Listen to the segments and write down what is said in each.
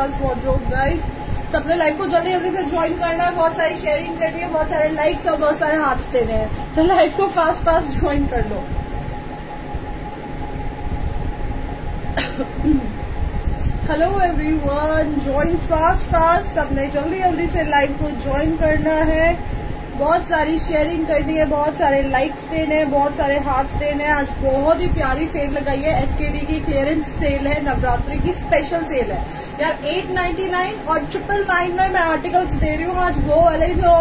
दीक्षाज wardrobe guys सबने live को जल्दी जल्दी से ज्वाइन करना है। बहुत सारी शेयरिंग करनी है, बहुत सारे लाइक्स और बहुत सारे हाथ देने हैं। तो लाइव को फास्ट फास्ट ज्वाइन कर लो। Hello everyone join fast fast सबने जल्दी जल्दी से लाइव को ज्वाइन करना है। बहुत सारी शेयरिंग करनी है, बहुत सारे लाइक्स देने हैं, बहुत सारे हाथ देने हैं। आज बहुत ही प्यारी सेल लगाई है। एसकेडी की क्लियरेंस सेल है, नवरात्रि की स्पेशल सेल है। यार 899 और ट्रिपल नाइन में मैं आर्टिकल्स दे रही हूँ। आज वो वाले जो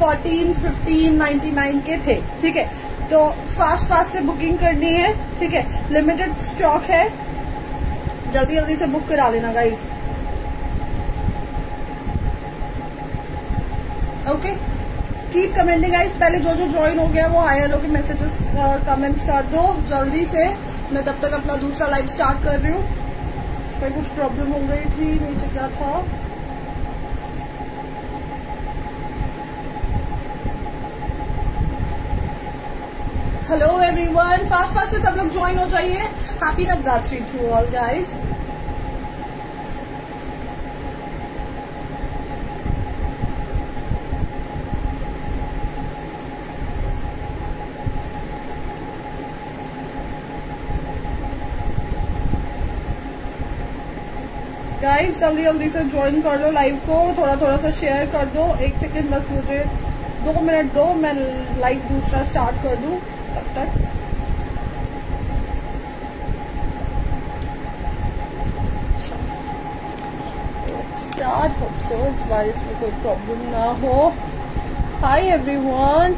14, 15, 99 के थे ठीक है? तो फास्ट फास्ट से बुकिंग करनी है ठीक है? लिमिटेड स्टॉक है। जल्दी जल्दी से बुक करा लेना guys okay keep commenting guys पहले जो जो ज्वाइन हो गया वो हेलो के मैसेजेस कमेंट्स कर दो जल्दी से। मैं तब तक अपना दूसरा लाइव स्टार्ट कर रही हूँ। इसमें कुछ प्रॉब्लम हो गई थी, नीचे क्या था? हेलो एवरीवन फास्ट फास्ट से सब लोग ज्वाइन हो जाइए। Happy Navratri to all guys guys जल्दी जल्दी से ज्वाइन कर लो लाइव को थोड़ा थोड़ा सा शेयर कर दो। एक सेकंड बस मुझे दो मिनट दो, मैं लाइव दूसरा स्टार्ट कर दूँ। तब तक। स्टार्ट होप सो इस बार इसमें कोई प्रॉब्लम ना हो। Hi everyone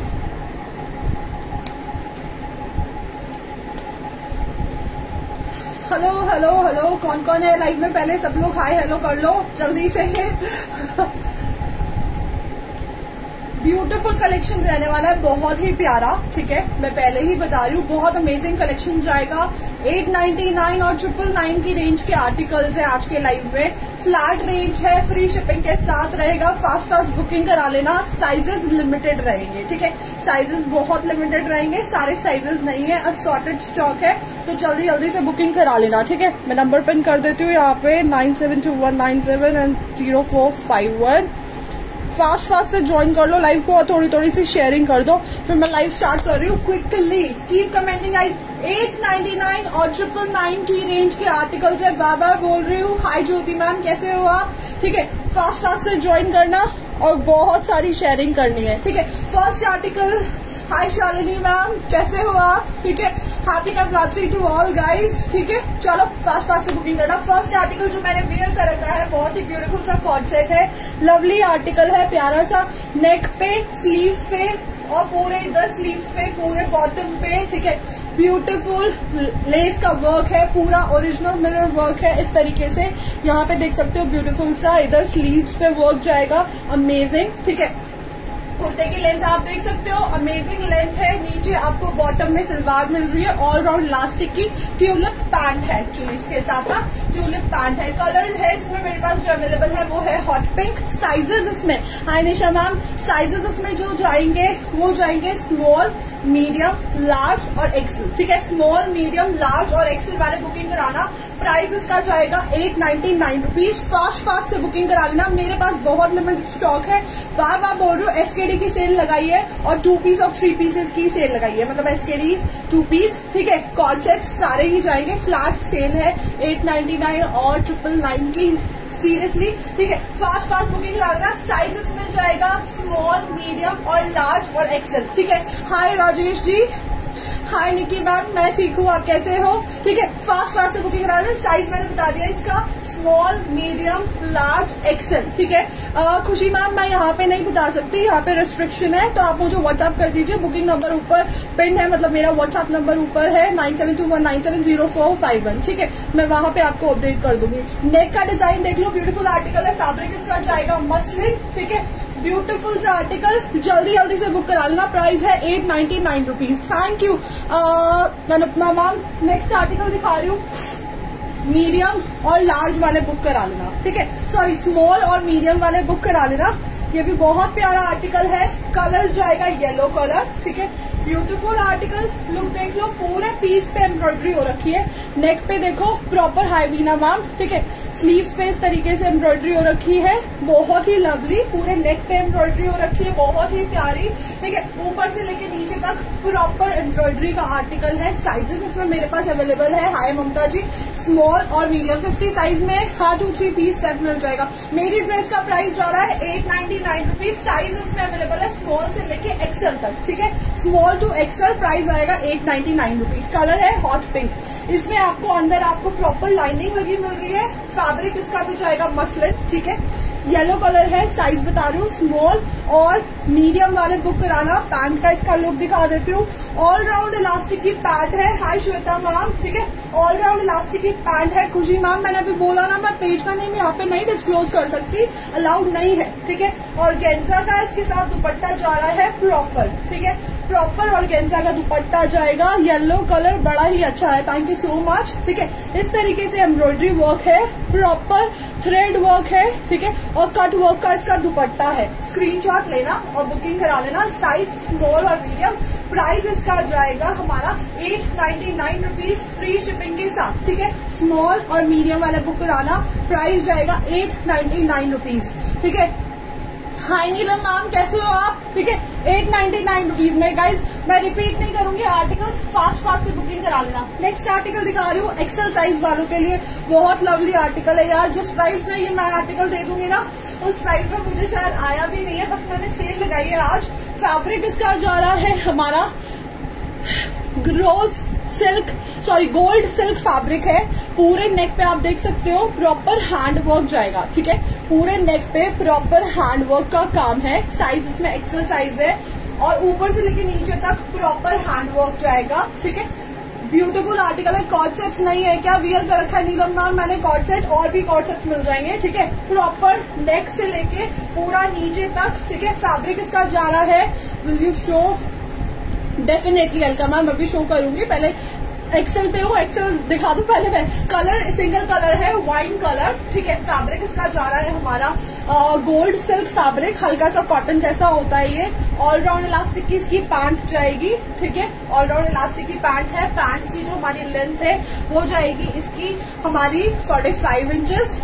hello hello hello कौन कौन है? लाइव में पहले सब लोग हाय हेलो कर लो. जल्दी से. ब्यूटीफुल कलेक्शन रहने वाला है. बहुत ही प्यारा, ठीक है? मैं पहले ही बता रही हूँ, बहुत अमेजिंग कलेक्शन जाएगा. 899 और ट्रिपल नाइन की रेंज के आर्टिकल्स है आज के लाइव में. फ्लैट रेंज है फ्री शिपिंग के साथ रहेगा। फास्ट फास्ट बुकिंग करा लेना। साइजेस लिमिटेड रहेंगे, ठीक है? साइजेस बहुत लिमिटेड रहेंगे, सारे साइजेस नहीं है असॉर्टेड स्टॉक है तो जल्दी जल्दी से बुकिंग करा लेना, ठीक है? मैं नंबर पिन कर देती हूँ यहाँ पे nine seven two one nine seven and zero four five one fast fast से ज्वाइन कर लो लाइव को और थोड़ी थोड़ी सी शेयरिंग कर दो। फिर मैं लाइव स्टार्ट कर रही हूँ क्विकली कीप कमेंटिंग आइज़ 899 और ट्रिपल नाइन की रेंज के आर्टिकल से बार बार बोल रही हूँ। हाई ज्योति मैम, कैसे हो आप? ठीक है फास्ट फास्ट से ज्वाइन करना और बहुत सारी शेयरिंग करनी है। ठीक है first article hi Shalini ma'am, कैसे हो आप? ठीक है happy Navratri to all guys ठीक है, चलो फास्ट फास्ट से बुकिंग करना। फ़र्स्ट आर्टिकल जो मैंने वेयर कर रखा है, बहुत ही ब्यूटीफुल सा सेट है। लवली आर्टिकल है, प्यारा सा। नेक पे स्लीव्स पे और पूरे इधर स्लीव्स पे, पूरे बॉटम पे, ठीक है? ब्यूटीफुल लेस का वर्क है, पूरा ओरिजिनल मिरर वर्क है इस तरीके से। यहाँ पे देख सकते हो ब्यूटीफुल सा इधर स्लीव्स पे वर्क जाएगा। अमेजिंग ठीक है? कुर्ते की लेंथ आप देख सकते हो। अमेजिंग लेंथ है। नीचे आपको बॉटम में सलवार मिल रही है। ऑल राउंड लास्टिक की ट्यूलिप पैंट है। एक्चुअली इसके साथ ना ट्यूलिप पैंट है। कलर है इसमें, मेरे पास जो अवेलेबल है वो है हॉट पिंक साइजेस इसमें। हाई निशा मैम साइजेस इसमें जो जाएँगे, वो जाएँगे स्मॉल मीडियम लार्ज और एक्सल ठीक है? स्मॉल मीडियम लार्ज और एक्सेल वाले बुकिंग कराना। प्राइस इसका जाएगा eight ninety nine rupees fast fast से बुकिंग करा लेना। मेरे पास बहुत लिमिटेड स्टॉक है। बार बार बोल रही हूँ एसकेडी की सेल लगाई है और टू पीस और थ्री पीसेस की सेल लगाई है। मतलब एसकेडी टू पीस ठीक है? कॉन्सेट सारे ही जाएँगे। फ्लैट सेल है एट नाइनटी नाइन और ट्रिपल नाइन की। सीरियसली ठीक है? फास्ट फास्ट बुकिंग लगाना साइजेस में जाएगा स्मॉल मीडियम और लार्ज और एक्सेल ठीक है? हाय राजेश जी। हाय निकी मैम मैं ठीक हूँ, आप कैसे हो? ठीक है फास्ट फास्ट से बुकिंग कराना साइज़ मैंने बता दिया इसका। स्मॉल मीडियम लार्ज एक्सेल ठीक है? खुशी मैम मैं यहाँ पे नहीं बता सकती। यहाँ पे रेस्ट्रिक्शन है तो आप मुझे व्हाट्सअप कर दीजिए। बुकिंग नंबर ऊपर पिन है मतलब मेरा व्हाट्सअप नंबर ऊपर है nine seven two one nine seven zero four five one ठीक है? मैं वहाँ पे आपको अपडेट कर दूँगी। नेक का डिज़ाइन देख लो ब्यूटीफुल आर्टिकल है फैब्रिक इसका जाएगा मसलिन ठीक है? ब्यूटीफुल सा आर्टिकल जल्दी जल्दी से बुक करा लेना प्राइस है eight ninety nine rupees thank you Anupama ma'am next article दिखा रही हूँ मीडियम और लार्ज वाले बुक करा लेना ठीक है सॉरी स्मॉल और मीडियम वाले बुक करा लेना ये भी बहुत प्यारा आर्टिकल है कलर जाएगा येलो कलर ठीक है ब्यूटीफुल आर्टिकल लुक देख लो पूरे पीस पे एम्ब्रॉयडरी हो रखी है नेक पे देखो प्रॉपर हाईवीना मैम ठीक है स्लीव्स पे इस तरीके से एम्ब्रॉयडरी हो रखी है। बहुत ही लवली पूरे नेक पे एम्ब्रॉयडरी हो रखी है। बहुत ही प्यारी। ठीक है, ऊपर से लेके नीचे तक प्रॉपर एम्ब्रॉयडरी का आर्टिकल है। साइजेस इसमें मेरे पास अवेलेबल है। हाई ममता जी। स्मॉल और मीडियम फिफ्टी साइज़ में हाँ टू थ्री पीस सेट मिल जाएगा। मेरी ड्रेस का प्राइस जा रहा है एट नाइनटी नाइन साइज़ इसमें अवेलेबल है स्मॉल से लेके एक्सएल तक। ठीक है? स्मॉल टू एक्सएल प्राइस आएगा एट नाइनटी नाइन कलर है हॉट पिंक इसमें आपको अंदर आपको प्रॉपर लाइनिंग लगी मिल रही है। फैब्रिक इसका भी जाएगा मसलिन ठीक है? येलो कलर है साइज़ बता रही हूँ स्मॉल और मीडियम वाले बुक कराना। पैंट का इसका लुक दिखा देती हूँ। ऑलराउंड इलास्टिक की पैंट है। हाई श्वेता मैम ठीक है? ऑलराउंड इलास्टिक की पैंट है। खुशी मैम मैंने अभी बोला ना, मैं पेज का नेम यहाँ पे नहीं डिस्क्लोज कर सकती। अलाउड नहीं है, ठीक है? और गेंजा का इसके साथ दुपट्टा जा रहा है प्रॉपर ठीक है? प्रॉपर और गेंजा का दुपट्टा जाएगा। येलो कलर बड़ा ही अच्छा है। थैंक यू सो मच ठीक है? इस तरीके से एम्ब्रॉयडरी वर्क है। प्रॉपर थ्रेड वर्क है, ठीक है? और कट वर्क का इसका दुपट्टा है। स्क्रीनशॉट लेना और बुकिंग करा लेना। साइज़ स्मॉल और मीडियम प्राइस इसका जाएगा हमारा eight ninety nine rupees free shipping के साथ, ठीक है? स्मॉल और मीडियम वाला बुक कराना प्राइस जाएगा एट नाइन्टी नाइन रुपीज़ ठीक है? हाई नीलम मैम कैसे हो आप? ठीक है एट नाइन्टी नाइन रुपीज़ में। गाइज़ मैं रिपीट नहीं करूँगी आर्टिकल्स फास्ट फास्ट से बुकिंग करा लेना। नेक्स्ट आर्टिकल दिखा रही हूँ एक्सेल साइज़ वालों के लिए। बहुत लवली आर्टिकल है यार। जिस प्राइस में ये मैं आर्टिकल दे दूँगी ना, उस प्राइस में मुझे शायद आया भी नहीं है। बस मैंने सेल लगाई है आज। फैब्रिक इसका जा रहा है हमारा rose silk sorry gold silk fabric है। पूरे नेक पे आप देख सकते हो प्रॉपर हैंड वर्क जाएगा, ठीक है? पूरे नेक पे प्रॉपर हैंड वर्क का काम है। साइज़ इसमें एक्सल साइज़ है। और ऊपर से लेके नीचे तक प्रॉपर हैंड वर्क जाएगा, ठीक है? ब्यूटीफुल आर्टिकल है कॉर्ड सेट्स नहीं है क्या? वियर कर रखा है नीलम मैम मैंने कॉर्ड सेट और भी कॉर्ड सेट्स मिल जाएँगे, ठीक है? प्रॉपर नेक से लेके पूरा नीचे तक, ठीक है? फैब्रिक इसका जा रहा है। Will you show definitely Alka ma'am अभी शो करूँगी. पहले एक्सेल पे हो. एक्सेल दिखा दू पहले मैं. कलर सिंगल कलर है वाइन कलर ठीक है? फैब्रिक इसका जा रहा है हमारा गोल्ड सिल्क फैब्रिक हल्का सा कॉटन जैसा होता है ये. ऑलराउंड इलास्टिक की इसकी पैंट जाएगी. ठीक है? ऑलराउंड इलास्टिक की पैंट है. पैंट की जो हमारी लेंथ है, वो जाएगी इसकी हमारी 45 इंचेस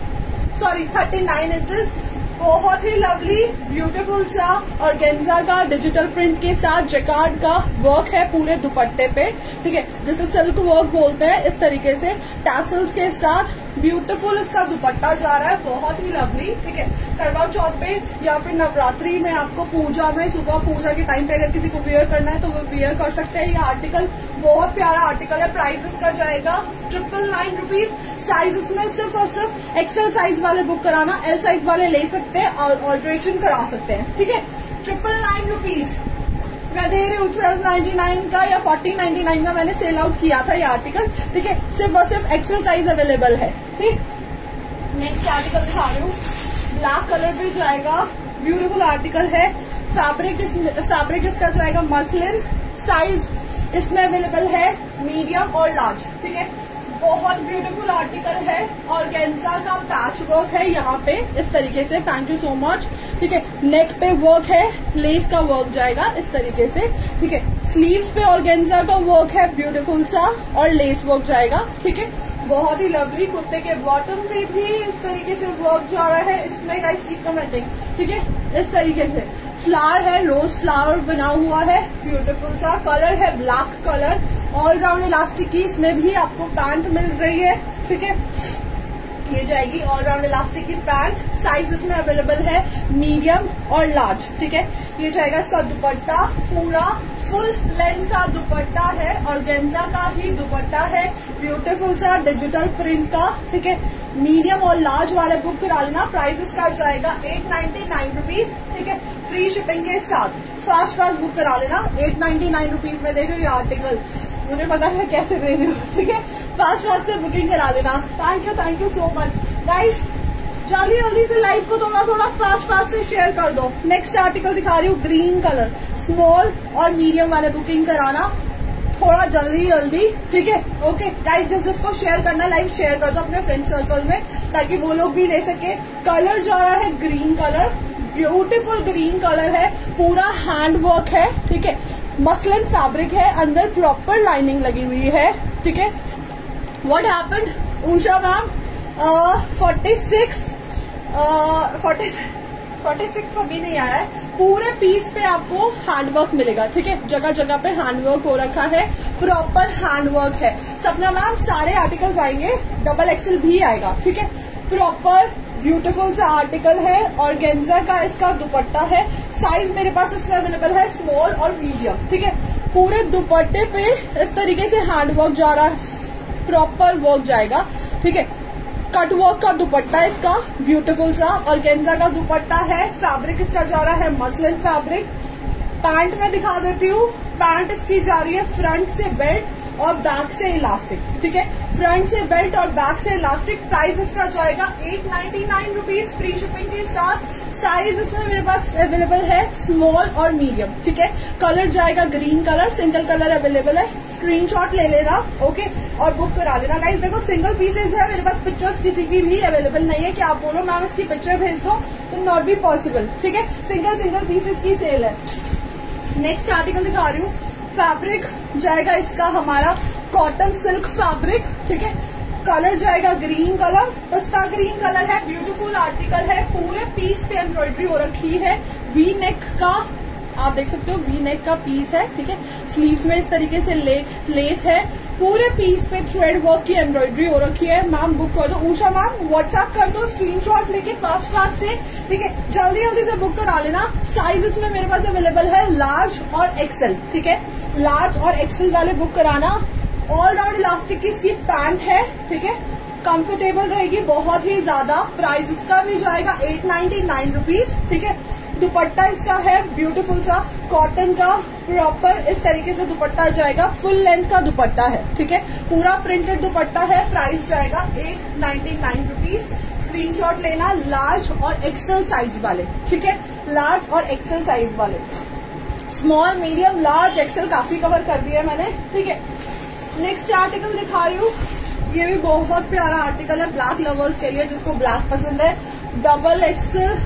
सॉरी 39 इंचेस बहुत ही लवली ब्यूटीफुल सा और गेंजा का डिजिटल प्रिंट के साथ जकार्ड का वर्क है पूरे दुपट्टे पे। ठीक है, जिसे सिल्क वर्क बोलते हैं, इस तरीके से टैसल्स के साथ ब्यूटीफुल इसका दुपट्टा जा रहा है, बहुत ही लवली ठीक है? करवा चौथ पे या फिर नवरात्रि में आपको पूजा में, सुबह पूजा के टाइम पे अगर किसी को वियर करना है तो वो वियर कर सकते हैं। ये आर्टिकल बहुत प्यारा आर्टिकल है प्राइस इसका जाएगा ट्रिपल नाइन रुपीज़ साइज़ इसमें सिर्फ़ और सिर्फ़ एक्सेल साइज़ वाले बुक कराना एल साइज़ वाले ले सकते हैं और ऑल्ट्रेशन करा सकते हैं, ठीक है? ट्रिपल नाइन रुपीज़ मैं दे रही हूँ ट्वेल्व नाइन्टी नाइन का या फोर्टीन नाइन्टी नाइन का मैंने सेल आउट किया था ये आर्टिकल ठीक है? सिर्फ़ और सिर्फ़ एक्सेल साइज़ अवेलेबल है। ठीक नेक्स्ट आर्टिकल दिखा रही हूँ। ब्लैक कलर भी जाएगा। ब्यूटीफुल आर्टिकल है। फैब्रिक फैब्रिक इसका जाएगा मसलिन साइज़ इसमें अवेलेबल है मीडियम और लार्ज ठीक है? बहुत ब्यूटीफुल आर्टिकल है। और गेंजा का पैच वर्क है यहाँ पे। इस तरीके से। थैंक यू सो मच ठीक है? नेक पे वर्क है। लेस का वर्क जाएगा इस तरीके से। ठीक है? स्लीव्स पे और का वर्क है। ब्यूटीफुल सा। और लेस वर्क जाएगा। ठीक है? बहुत ही लवली कुर्ते के बॉटम पे भी इस तरीके से वर्क जा रहा है। इसमें का इसकी कमेंटिंग ठीक है? इस तरीके से। फ्लावर है रोज फ्लावर बना हुआ है ब्यूटीफुल सा। कलर है black colour all round elastic की इसमें भी आपको पैंट मिल रही है, ठीक है? ये जाएगी ऑल राउंड इलास्टिक की पैंट साइज़ इसमें अवेलेबल है मीडियम और लार्ज ठीक है? ये जाएगा इसका दुपट्टा पूरा। फुल लेंथ का दुपट्टा है और गेंजा का ही दुपट्टा है। ब्यूटीफुल सा डिजिटल प्रिंट का, ठीक है? मीडियम और लार्ज वाले बुक करा लेना प्राइस इसका जाएगा एट नाइन्टी नाइन रुपीज़ ठीक है? फ्री शिपिंग के साथ। फास्ट फास्ट बुक करा लेना एट नाइन्टी नाइन रुपीज़ में दे रही हूँ ये आर्टिकल मुझे पता है कैसे दे रही हूँ, ठीक है? फास्ट फास्ट से बुकिंग करा लेना। Thank you thank you so much guys जल्दी जल्दी से लाइव को थोड़ा थोड़ा फास्ट फास्ट से शेयर कर दो। नेक्स्ट आर्टिकल दिखा रही हूँ ग्रीन कलर स्मॉल और मीडियम वाले बुकिंग कराना। थोड़ा जल्दी जल्दी, ठीक है? ओके गाइस जिस जिसको शेयर करना लाइव शेयर कर दो अपने फ्रेंड सर्कल में, ताकि वो लोग भी ले सके। कलर जो रहा है green colour beautiful green colour है, पूरा हैंड वर्क है, ठीक है? मसलन फैब्रिक है, अंदर प्रॉपर लाइनिंग लगी हुई है, ठीक है? What happen Usha ma'am forty six forty forty six अभी नहीं आया है। पूरे पीस पे आपको हैंडवर्क मिलेगा, ठीक है? जगह जगह पे हैंडवर्क हो रखा है प्रॉपर हैंडवर्क है। सपना मैम सारे आर्टिकल्स आएँगे डबल एक्सएल भी आएगा, ठीक है? प्रॉपर ब्यूटीफुल सा आर्टिकल है, और गेंजा का इसका दुपट्टा है। साइज़ मेरे पास इसमें अवेलेबल है स्मॉल और मीडियम ठीक है? पूरे दुपट्टे पे इस तरीके से हैंडवर्क जा रहा है प्रॉपर वर्क जाएगा, ठीक है? कट वर्क का दुपट्टा इसका ब्यूटीफुल सा, और गेंजा का दुपट्टा है फैब्रिक इसका जा रहा है मसलिन फैब्रिक पैंट में दिखा देती हूँ पैंट इसकी जा रही है फ्रंट से बेल्ट और बैक से इलास्टिक ठीक है? फ्रंट से बेल्ट और बैक से इलास्टिक प्राइस इसका जाएगा eight ninety nine rupees free shipping के साथ। साइज़ इसमें मेरे पास अवेलेबल है स्मॉल और मीडियम ठीक है? कलर जाएगा green colour single colour available है। स्क्रीनशॉट ले लेना ओके और बुक करा लेना। गाइज़ देखो सिंगल पीसेज है, मेरे पास पिक्चर्स किसी की भी अवेलेबल नहीं है कि आप बोलो, मैम, इसकी पिक्चर भेज दो। तो नॉट बी पॉसिबल ठीक है? सिंगल सिंगल पीसेज की सेल है। नेक्स्ट आर्टिकल दिखा रही हूँ। फैब्रिक जाएगा इसका हमारा कॉटन सिल्क फैब्रिक ठीक है? कलर जाएगा ग्रीन कलर पस्ता ग्रीन कलर है ब्यूटीफुल आर्टिकल है पूरे पीस पे एम्ब्रॉयडरी हो रखी है। वी नेक का आप देख सकते हो वी नेक का पीस है ठीक है? स्लीव्स में इस तरीके से ले, लेस है। पूरे पीस पे थ्रेड वर्क की एम्ब्रॉयडरी हो रखी है। मैम बुक कर दो। ऊषा मैम व्हाट्सएप कर दो स्क्रीनशॉट लेके फास्ट फास्ट से। ठीक है, जल्दी जल्दी से बुक करा लेना। साइज़ इसमें मेरे पास अवेलेबल है लार्ज और एक्सेल ठीक है? लार्ज और एक्सेल वाले बुक कराना। ऑल राउंड इलास्टिक की इसकी पैंट है। ठीक है? कंफर्टेबल रहेगी बहुत ही ज़्यादा। प्राइस इसका भी जाएगा एट नाइन्टी नाइन ठीक है? दुपट्टा इसका है ब्यूटीफुल सा। कॉटन का प्रॉपर इस तरीके से दुपट्टा जाएगा। फुल लेंथ का दुपट्टा है, ठीक है? पूरा प्रिंटेड दुपट्टा है प्राइस जाएगा eight ninety nine rupees screenshot लेना लार्ज और एक्सेल साइज़ वाले, ठीक है? लार्ज और एक्सेल साइज़ वाले। स्मॉल मीडियम लार्ज एक्सेल काफ़ी कवर कर दिया मैंने, ठीक है? नेक्स्ट आर्टिकल दिखा रही हूँ। ये भी बहुत प्यारा आर्टिकल है ब्लैक लवर्स के लिए, जिसको ब्लैक पसंद है। डबल एक्सेल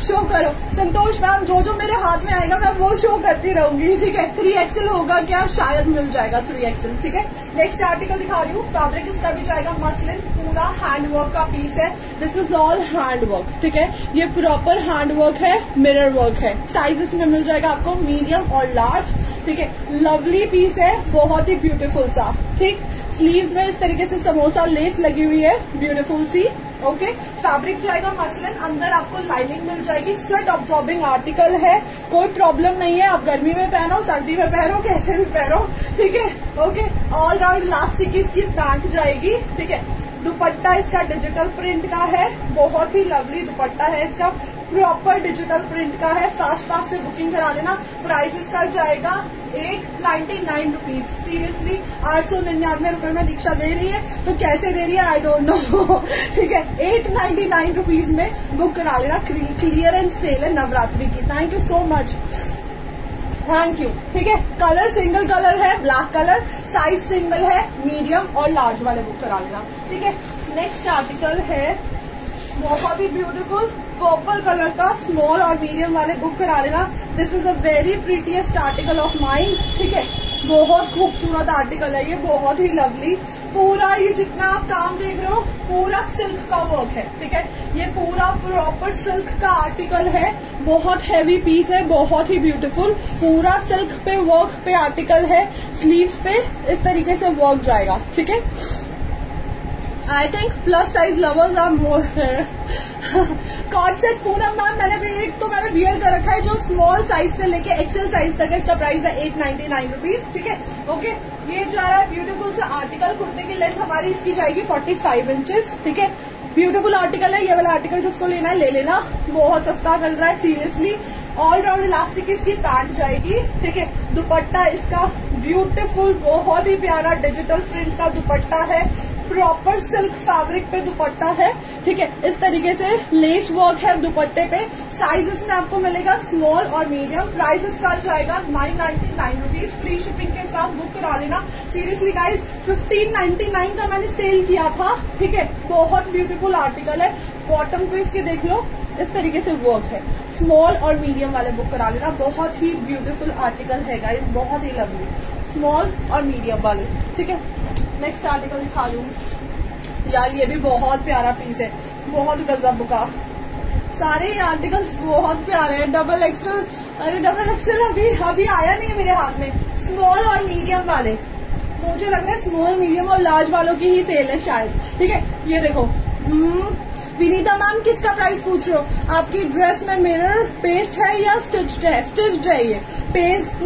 शो करो। संतोष मैम जो जो मेरे हाथ में आएगा, मैं वो शो करती रहूँगी। ठीक है? थ्री एक्सएल होगा क्या? शायद मिल जाएगा थ्री एक्सएल ठीक है? नेक्स्ट आर्टिकल दिखा रही हूँ। फैब्रिक इसका भी जाएगा। मसलिन पूरा हैंड वर्क का पीस है। This is all hand work ठीक है? ये प्रॉपर हैंड वर्क है मिरर वर्क है। साइज़ इसमें मिल जाएगा आपको मीडियम और लार्ज ठीक है? लवली पीस है, बहुत ही ब्यूटीफुल सा। ठीक? स्लीव में इस तरीके से समोसा लेस लगी हुई है। ब्यूटीफुल सी। ओके फैब्रिक जाएगा मसलन अंदर आपको लाइनिंग मिल जाएगी। स्वेट ऑब्जॉर्बिंग आर्टिकल है। कोई प्रॉब्लम नहीं है। आप गर्मी में पहनो, सर्दी में पहनो, कैसे भी पहनो। ठीक है? ओके ऑल राउंड इलास्टिक इसकी पैंट जाएगी। ठीक है? दुपट्टा इसका डिजिटल प्रिंट का है, बहुत ही लवली दुपट्टा है इसका प्रॉपर डिजिटल प्रिंट का है फास्ट फास्ट से बुकिंग करा लेना प्राइस इसका जाएगा eight ninety nine rupees seriously आठ सौ निन्यानवे रुपये में दीक्षा दे रही है तो कैसे दे रही है? आई डोंट नो ठीक है एट नाइन्टी नाइन रुपीज़ में बुक करा लेना क्लियरेंस सेल है नवरात्रि की. Thank you so much thank you ठीक है? कलर सिंगल कलर है ब्लैक कलर साइज़ सिंगल है मीडियम और लार्ज वाले बुक करा लेना। ठीक है? नेक्स्ट आर्टिकल है, बहुत ही ब्यूटीफुल पर्पल कलर का स्मॉल और मीडियम वाले बुक करा लेना। This is a very prettiest article of mind ठीक है? बहुत खूबसूरत आर्टिकल है ये, बहुत ही लवली पूरा ये जितना आप काम देख रहे हो, पूरा सिल्क का वर्क है, ठीक है? ये पूरा प्रॉपर सिल्क का आर्टिकल है, बहुत हैवी पीस है, बहुत ही ब्यूटीफुल पूरा सिल्क पे वर्क पे आर्टिकल है स्लीव्स पे इस तरीके से वर्क जाएगा, ठीक है? I think plus size lovers are more cord set Poonam ma'am मैंने भी एक तो मैंने वियर कर रखा है जो स्मॉल साइज़ से लेके एक्सेल साइज़ तक है, इसका प्राइस है एट नाइन्टी नाइन रुपीज़ ठीक है? ओके ये जा रहा है ब्यूटीफुल सा आर्टिकल कुर्ते की लेंथ हमारी इसकी जाएगी फोर्टी फाइव इंचेस ठीक है? ब्यूटीफुल आर्टिकल है, ये वाला आर्टिकल जिसको लेना है, ले लेना। बहुत सस्ता मिल रहा है सीरियसली ऑल राउंड इलास्टिक इसकी पैंट जाएगी, ठीक है? दुपट्टा इसका ब्यूटीफुल बहुत ही प्यारा डिजिटल प्रिंट का दुपट्टा है। प्रॉपर सिल्क फैब्रिक पे दुपट्टा है, ठीक है? इस तरीके से लेस वर्क है दुपट्टे पे। साइज़ में आपको मिलेगा स्मॉल और मीडियम प्राइस इसका जाएगा nine ninety nine rupees free shipping के साथ बुक करा लेना। Seriously guys fifteen ninety nine का मैंने सेल किया था, ठीक है? बहुत ब्यूटीफुल आर्टिकल है। बॉटम पे इसके देख लो। इस तरीके से वर्क है। स्मॉल और मीडियम वाले बुक करा लेना। बहुत ही ब्यूटीफुल आर्टिकल है गाइज़ बहुत ही लवली स्मॉल और मीडियम वाले, ठीक है? नेक्स्ट आर्टिकल दिखा दू यार ये भी बहुत प्यारा पीस है। बहुत गजब का। सारे आर्टिकल्स बहुत प्यारे हैं। डबल एक्सल अरे डबल एक्सल अभी अभी आया नहीं है मेरे हाथ में। स्मॉल और मीडियम वाले। मुझे लग रहा है स्मॉल मीडियम और लार्ज वालों की ही सेल है शायद। ठीक है ये देखो। हम्म, विनीता मैम किसका प्राइस पूछ रहे हो? आपकी ड्रेस में मिरर पेस्ट है या स्टिच्ड है? स्टिच्ड है ये। पेस्ट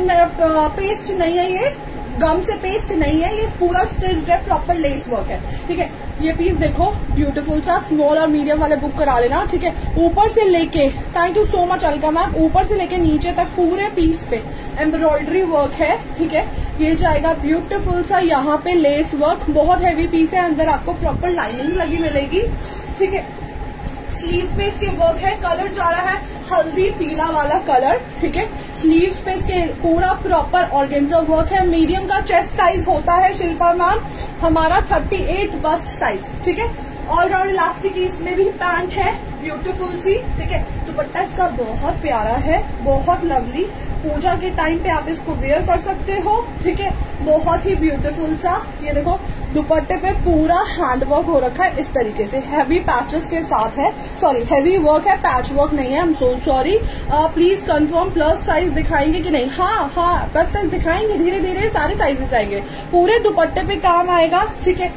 पेस्ट नहीं है ये। गम से पेस्ट नहीं है, ये पूरा स्टिच्ड है प्रॉपर लेस वर्क है। ठीक है? ये पीस देखो ब्यूटीफुल सा स्मॉल और मीडियम वाले बुक करा लेना, ठीक है? ऊपर से लेके thank you so much Alka ma'am ऊपर से लेके नीचे तक पूरे पीस पे एम्ब्रॉयडरी वर्क है, ठीक है? ये जाएगा ब्यूटीफुल सा, यहाँ पे लेस वर्क बहुत हैवी पीस है, अंदर आपको प्रॉपर लाइनिंग लगी मिलेगी, ठीक है? स्लीव पे इसके वर्क है कलर जा रहा है हल्दी पीला वाला कलर ठीक है? स्लीव्स पे इसके पूरा प्रॉपर ऑर्गेन्जा वर्क है। मीडियम का चेस्ट साइज़ होता है शिल्पा मैम, हमारा 38 बस्ट साइज़ ठीक है? ऑलराउंड इलास्टिक इसमें भी पैंट है ब्यूटीफुल सी, ठीक है? दुपट्टा इसका बहुत प्यारा है, बहुत लवली पूजा के टाइम पे आप इसको वेयर कर सकते हो, ठीक है? बहुत ही ब्यूटीफुल सा, ये देखो, दुपट्टे पे पूरा हैंड वर्क हो रखा है इस तरीके से। हैवी पैचेस के साथ है। सॉरी हैवी वर्क है पैच वर्क नहीं है I am so sorry please confirm plus size दिखाएँगे कि नहीं? हाँ हाँ प्लस साइज़ दिखाएँगे धीरे धीरे सारे साइजेस आएँगे पूरे दुपट्टे पे काम आएगा, ठीक है?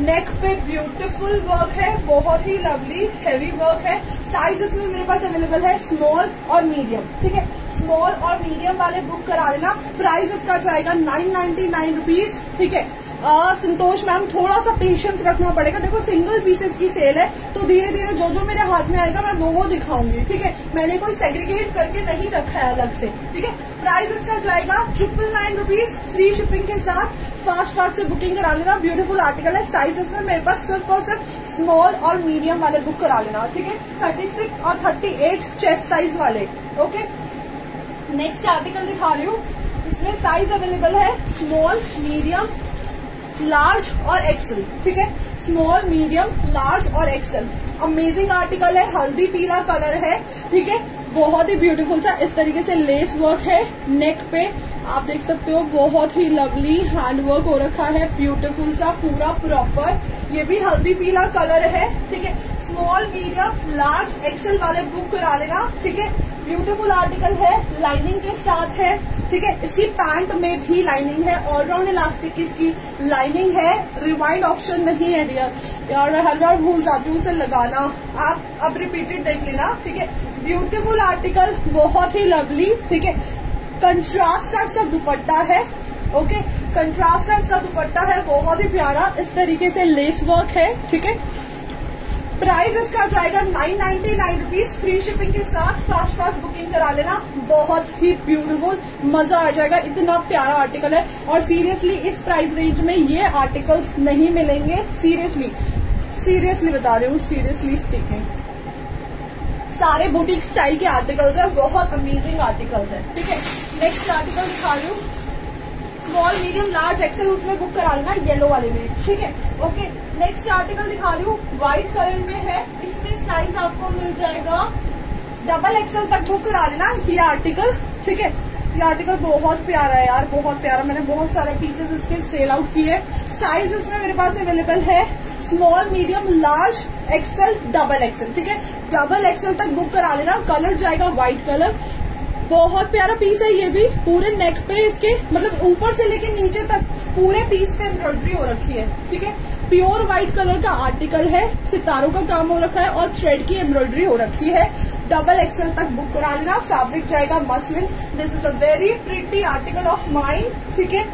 नेक पे ब्यूटीफुल वर्क है, बहुत ही लवली हैवी वर्क है। साइज़ इसमें मेरे पास अवेलेबल है स्मॉल और मीडियम ठीक है? स्मॉल और मीडियम वाले बुक करा लेना प्राइस इसका जाएगा नाइन नाइनटी नाइन रुपीज़ ठीक है? संतोष मैम थोड़ा सा पेशेंस रखना पड़ेगा। देखो सिंगल पीसेस की सेल है तो धीरे धीरे जो जो मेरे हाथ में आएगा, मैं वो वो दिखाऊँगी, ठीक है? मैंने कोई सेग्रीगेट करके नहीं रखा है अलग से, ठीक है? प्राइस इसका जाएगा triple nine rupees free shipping के साथ। फास्ट फास्ट से बुकिंग करा लेना। ब्यूटीफुल आर्टिकल है। साइज़ इसमें मेरे पास सिर्फ़ और सिर्फ़ स्मॉल और मीडियम वाले बुक करा लेना, ठीक है? थर्टी सिक्स और थर्टी एट चेस्ट साइज़ वाले ओके नेक्स्ट आर्टिकल दिखा रही हूँ। इसमें साइज़ अवेलेबल है। स्मॉल मीडियम लार्ज और एक्सल ठीक है? स्मॉल मीडियम लार्ज और एक्सल अमेजिंग आर्टिकल है। हल्दी पीला कलर है। ठीक है? बहुत ही ब्यूटीफुल सा। इस तरीके से लेस वर्क है। नेक पे। आप देख सकते हो, बहुत ही लवली हैंड वर्क हो रखा है। ब्यूटीफुल सा, पूरा प्रॉपर ये भी हल्दी पीला कलर है। ठीक है? स्मॉल मीडियम लार्ज एक्सेल वाले बुक करा लेना। ठीक है? ब्यूटीफुल आर्टिकल है लाइनिंग के साथ है, ठीक है? इसकी पैंट में भी लाइनिंग है ऑलराउंड इलास्टिक की इसकी लाइनिंग है। रिवाइंड ऑप्शन नहीं है डियर यार, मैं हर बार भूल जाती हूँ उसे लगाना। आप अब रिपीटेड देख लेना, ठीक है? ब्यूटीफुल आर्टिकल बहुत ही लवली ठीक है? कंट्रास्ट का इसका दुपट्टा है ओके कंट्रास्ट का इसका दुपट्टा है, बहुत ही प्यारा। इस तरीके से लेस वर्क है, ठीक है? प्राइस इसका जाएगा nine ninety nine rupees free shipping के साथ फास्ट फास्ट बुकिंग करा लेना. बहुत ही ब्यूटीफुल मज़ा आ जाएगा. इतना प्यारा आर्टिकल है. और सीरियसली इस प्राइस रेंज में ये आर्टिकल्स नहीं मिलेंगे. सीरियसली सीरियसली बता रही हूँ. सीरियसली स्पीकिंग सारे बुटीक स्टाइल के आर्टिकल्स हैं. बहुत अमेजिंग आर्टिकल्स हैं. ठीक है? नेक्स्ट आर्टिकल दिखा रही हूँ. स्मॉल मीडियम लार्ज एक्सेल उसमें बुक करा लेना येलो वाले में, ठीक है? ओके नेक्स्ट आर्टिकल दिखा रही हूँ। व्हाइट कलर में है, इसमें साइज़ आपको मिल जाएगा। डबल एक्सेल तक बुक करा लेना, ये आर्टिकल ठीक है? ये आर्टिकल बहुत प्यारा है यार, बहुत प्यारा। मैंने बहुत सारे पीसेस इसके सेल आउट किए साइज़ इसमें मेरे पास अवेलेबल है। Small medium large XL double XL ठीक है? डबल एक्सेल तक बुक करा लेना कलर जाएगा व्हाइट कलर बहुत प्यारा पीस है ये भी। पूरे नेक पे इसके मतलब ऊपर से लेके नीचे तक पूरे पीस पे एम्ब्रॉयडरी हो रखी है, ठीक है? प्योर व्हाइट कलर का आर्टिकल है, सितारों का काम हो रखा है और थ्रेड की एम्ब्रॉयडरी हो रखी है। डबल एक्सएल तक बुक करा लेना फैब्रिक जाएगा muslin this is a very pretty article of mind ठीक है?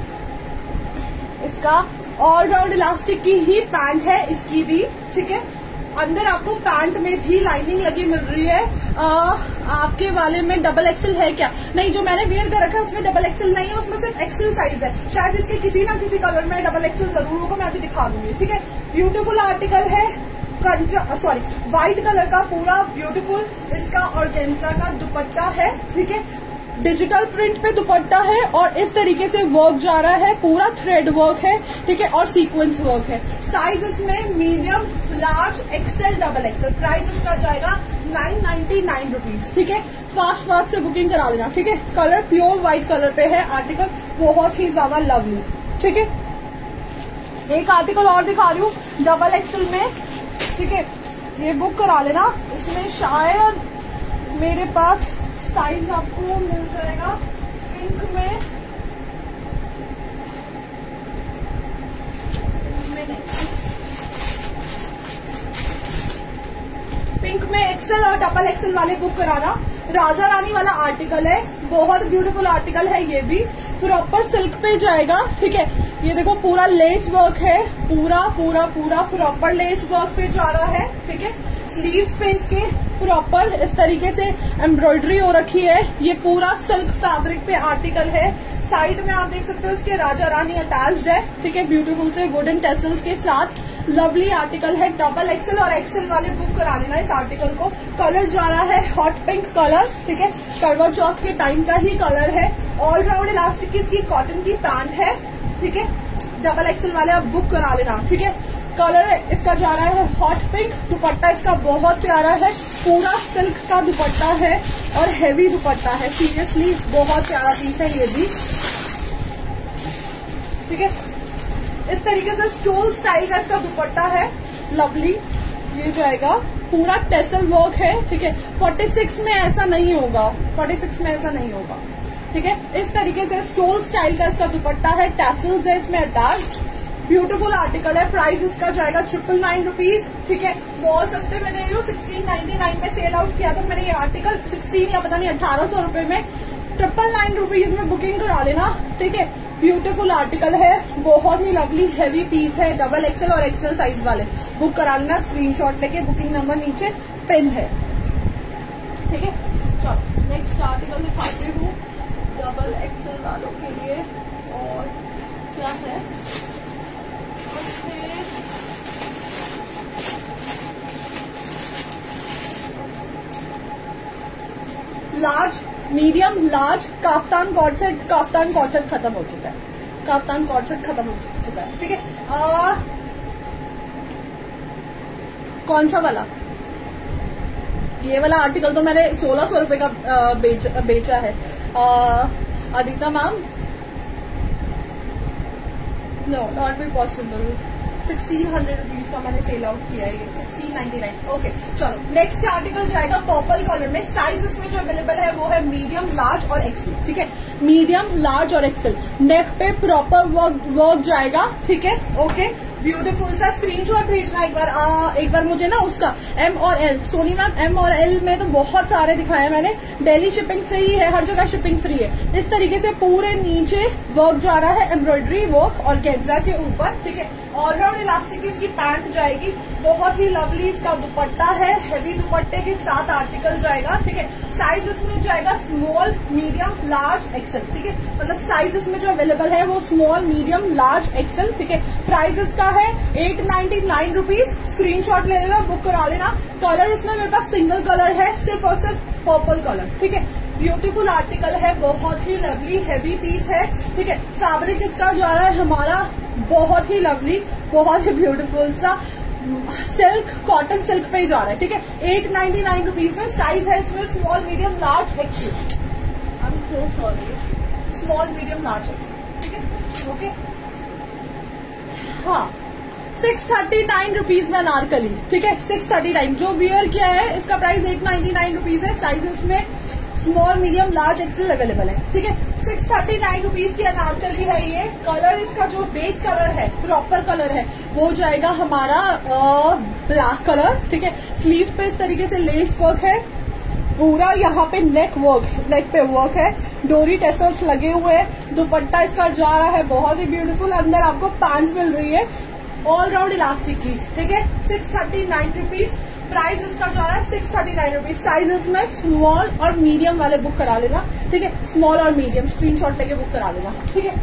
इसका ऑल राउंड इलास्टिक की ही पैंट है, इसकी भी, ठीक है? अंदर आपको पैंट में भी लाइनिंग लगी मिल रही है। आ, आपके वाले में डबल एक्सल है क्या? नहीं जो मैंने वेयर कर रखा है उसमें डबल एक्सल नहीं है उसमें सिर्फ़ एक्सल साइज़ है। शायद इसके किसी ना किसी कलर में डबल एक्सल ज़रूर होगा मैं अभी दिखा दूँगी ठीक है? ब्यूटीफुल आर्टिकल है सॉरी व्हाइट कलर का पूरा ब्यूटीफुल इसका और का दुपट्टा है ठीक है? डिजिटल प्रिंट पे दुपट्टा है और इस तरीके से वर्क जा रहा है, पूरा थ्रेड वर्क है, ठीक है, और सीक्वेंस वर्क है। साइज़ इसमें medium large XL double XL price इसका जाएगा नाइन नाइन्टी नाइन रुपीज़ ठीक है? फास्ट फास्ट से बुकिंग करा लेना ठीक है? कलर प्योर व्हाइट कलर पे है आर्टिकल बहुत ही ज़्यादा लवली ठीक है? एक आर्टिकल और दिखा रही हूँ डबल एक्सेल में, ठीक है? ये बुक करा लेना, इसमें शायद मेरे पास साइज़ आपको मिल जाएगा। पिंक में। पिंक में एक्सेल और डबल एक्सेल वाले बुक कराना। राजा रानी वाला आर्टिकल है। बहुत ब्यूटीफुल आर्टिकल है ये भी। प्रॉपर सिल्क पे जाएगा। ठीक है? ये देखो, पूरा लेस वर्क है। पूरा पूरा पूरा प्रॉपर लेस वर्क पे जा रहा है। ठीक है? स्लीव्स पे इसके प्रॉपर इस तरीके से एम्ब्रॉयडरी हो रखी है। ये पूरा सिल्क फैब्रिक पे आर्टिकल है। साइड में आप देख सकते हो इसके राजा रानी अटैच्ड है। ठीक है ब्यूटीफुल से वुडन टेसल्स के साथ लवली आर्टिकल है। डबल एक्सेल और एक्सेल वाले बुक करा लेना इस आर्टिकल को। कलर जा रहा है हॉट पिंक कलर ठीक है करवा चौथ के टाइम का ही कलर है। ऑलराउंड इलास्टिक की इसकी कॉटन की पैंट है। ठीक है डबल एक्सेल वाले आप बुक करा लेना। ठीक है कलर इसका जा रहा है हॉट पिंक, दुपट्टा इसका बहुत प्यारा है, पूरा सिल्क का दुपट्टा है और हेवी दुपट्टा है। सीरियसली बहुत प्यारा पीस है ये भी। ठीक है? इस तरीके से स्टोल स्टाइल का इसका दुपट्टा है। लवली ये जाएगा। पूरा टेसल वर्क है, ठीक है? 46 में ऐसा नहीं होगा। 46 में ऐसा नहीं होगा। ठीक है? इस तरीके से स्टोल स्टाइल का इसका दुपट्टा है। टेसल्स है इसमें अटैच्ड ब्यूटीफुल आर्टिकल है। प्राइस इसका जाएगा ट्रिपल नाइन रुपीज़ ठीक है? बहुत सस्ते में दे रही हूँ। सिक्सटीन नाइनटी नाइन में सेल आउट किया था मैंने ये आर्टिकल सिक्सटीन या पता नहीं, अठारह सौ रुपये में। ट्रिपल नाइन रुपीज़ में बुकिंग करा लेना, ठीक है? ब्यूटीफुल आर्टिकल है। बहुत ही लवली हैवी पीस है। डबल एक्सएल और एक्सएल साइज़ वाले। बुक करा लेना स्क्रीनशॉट लेके बुकिंग नंबर नीचे पिन है। ठीक है? चलो नेक्स्ट आर्टिकल दिखाती हूँ। डबल एक्सएल वालों के लिए। और क्या है? Large medium large kaftan corset kaftan corset खत्म हो चुका है काफ्तान कॉर्सेट खत्म हो चुका है ठीक है कौन सा वाला? ये वाला आर्टिकल तो मैंने सोलह सौ रुपए का बेच, बेचा है। Adita ma'am? No not be possible sixteen hundred का मैंने सेल आउट किया है सिक्सटीन नाइनटी नाइन ओके चलो नेक्स्ट आर्टिकल जाएगा पर्पल कलर में. साइज़ इसमें जो अवेलेबल है वो है मीडियम लार्ज और एक्सेल ठीक है? मीडियम लार्ज और एक्सेल नेक पे प्रॉपर वर्क वर्क जाएगा, ठीक है? ओके ब्यूटीफुल सा स्क्रीनशॉट भेजना एक बार आ, एक बार मुझे ना उसका एम और एल सोनी मैम एम और एल में तो बहुत सारे दिखाए मैंने। डेली शिपिंग फ्री है हर जगह शिपिंग फ्री है। इस तरीके से पूरे नीचे वर्क जा रहा है एम्ब्रॉयडरी वर्क और गेंजा के ऊपर ठीक है? ऑलराउंड इलास्टिक की इसकी पैंट जाएगी। बहुत ही लवली इसका दुपट्टा है हैवी दुपट्टे के साथ आर्टिकल जाएगा, ठीक है? साइज़ इसमें जाएगा स्मॉल मीडियम लार्ज एक्सेल ठीक है? मतलब साइज़ इसमें जो अवेलेबल है वो स्मॉल मीडियम लार्ज एक्सेल ठीक है? प्राइस इसका है eight ninety nine rupees screenshot ले लेना बुक करा लेना। कलर इसमें मेरे पास सिंगल कलर है, सिर्फ़ और सिर्फ़ पर्पल कलर ठीक है? ब्यूटीफुल आर्टिकल है, बहुत ही लवली हैवी पीस है, ठीक है? फैब्रिक इसका जा रहा है हमारा, बहुत ही लवली बहुत ही ब्यूटीफुल सा। सिल्क कॉटन सिल्क पे ही जा रहा है, ठीक है? एट नाइनटी नाइन रुपीज़ में साइज़ है इसमें small medium large XL I am so sorry small medium large XL ठीक है? ओके हाँ. सिक्स थर्टी नाइन रुपीज़ में नारकली ठीक है? सिक्स थर्टी नाइन जो वियर किया है, इसका price eight ninety nine rupees है. साइज़ इसमें small medium large XL available है, ठीक है? सिक्स थर्टी नाइन रुपीज़ की अनारकली है ये। कलर इसका जो बेस कलर है प्रॉपर कलर है, वो जाएगा हमारा ब्लैक कलर ठीक है? स्लीव पे इस तरीके से लेस वर्क है। पूरा यहाँ पे नेक वर्क नेक पे वर्क है। डोरी टेसल्स लगे हुए हैं। दुपट्टा इसका जा रहा है, बहुत ही ब्यूटीफुल अंदर आपको पैंट मिल रही है। ऑल राउंड इलास्टिक की, ठीक है? Six thirty nine rupees price इसका जो है six thirty nine rupees size इसमें स्मॉल और मीडियम वाले बुक करा लेना, ठीक है? स्मॉल और मीडियम स्क्रीनशॉट लेके बुक करा लेना, ठीक है?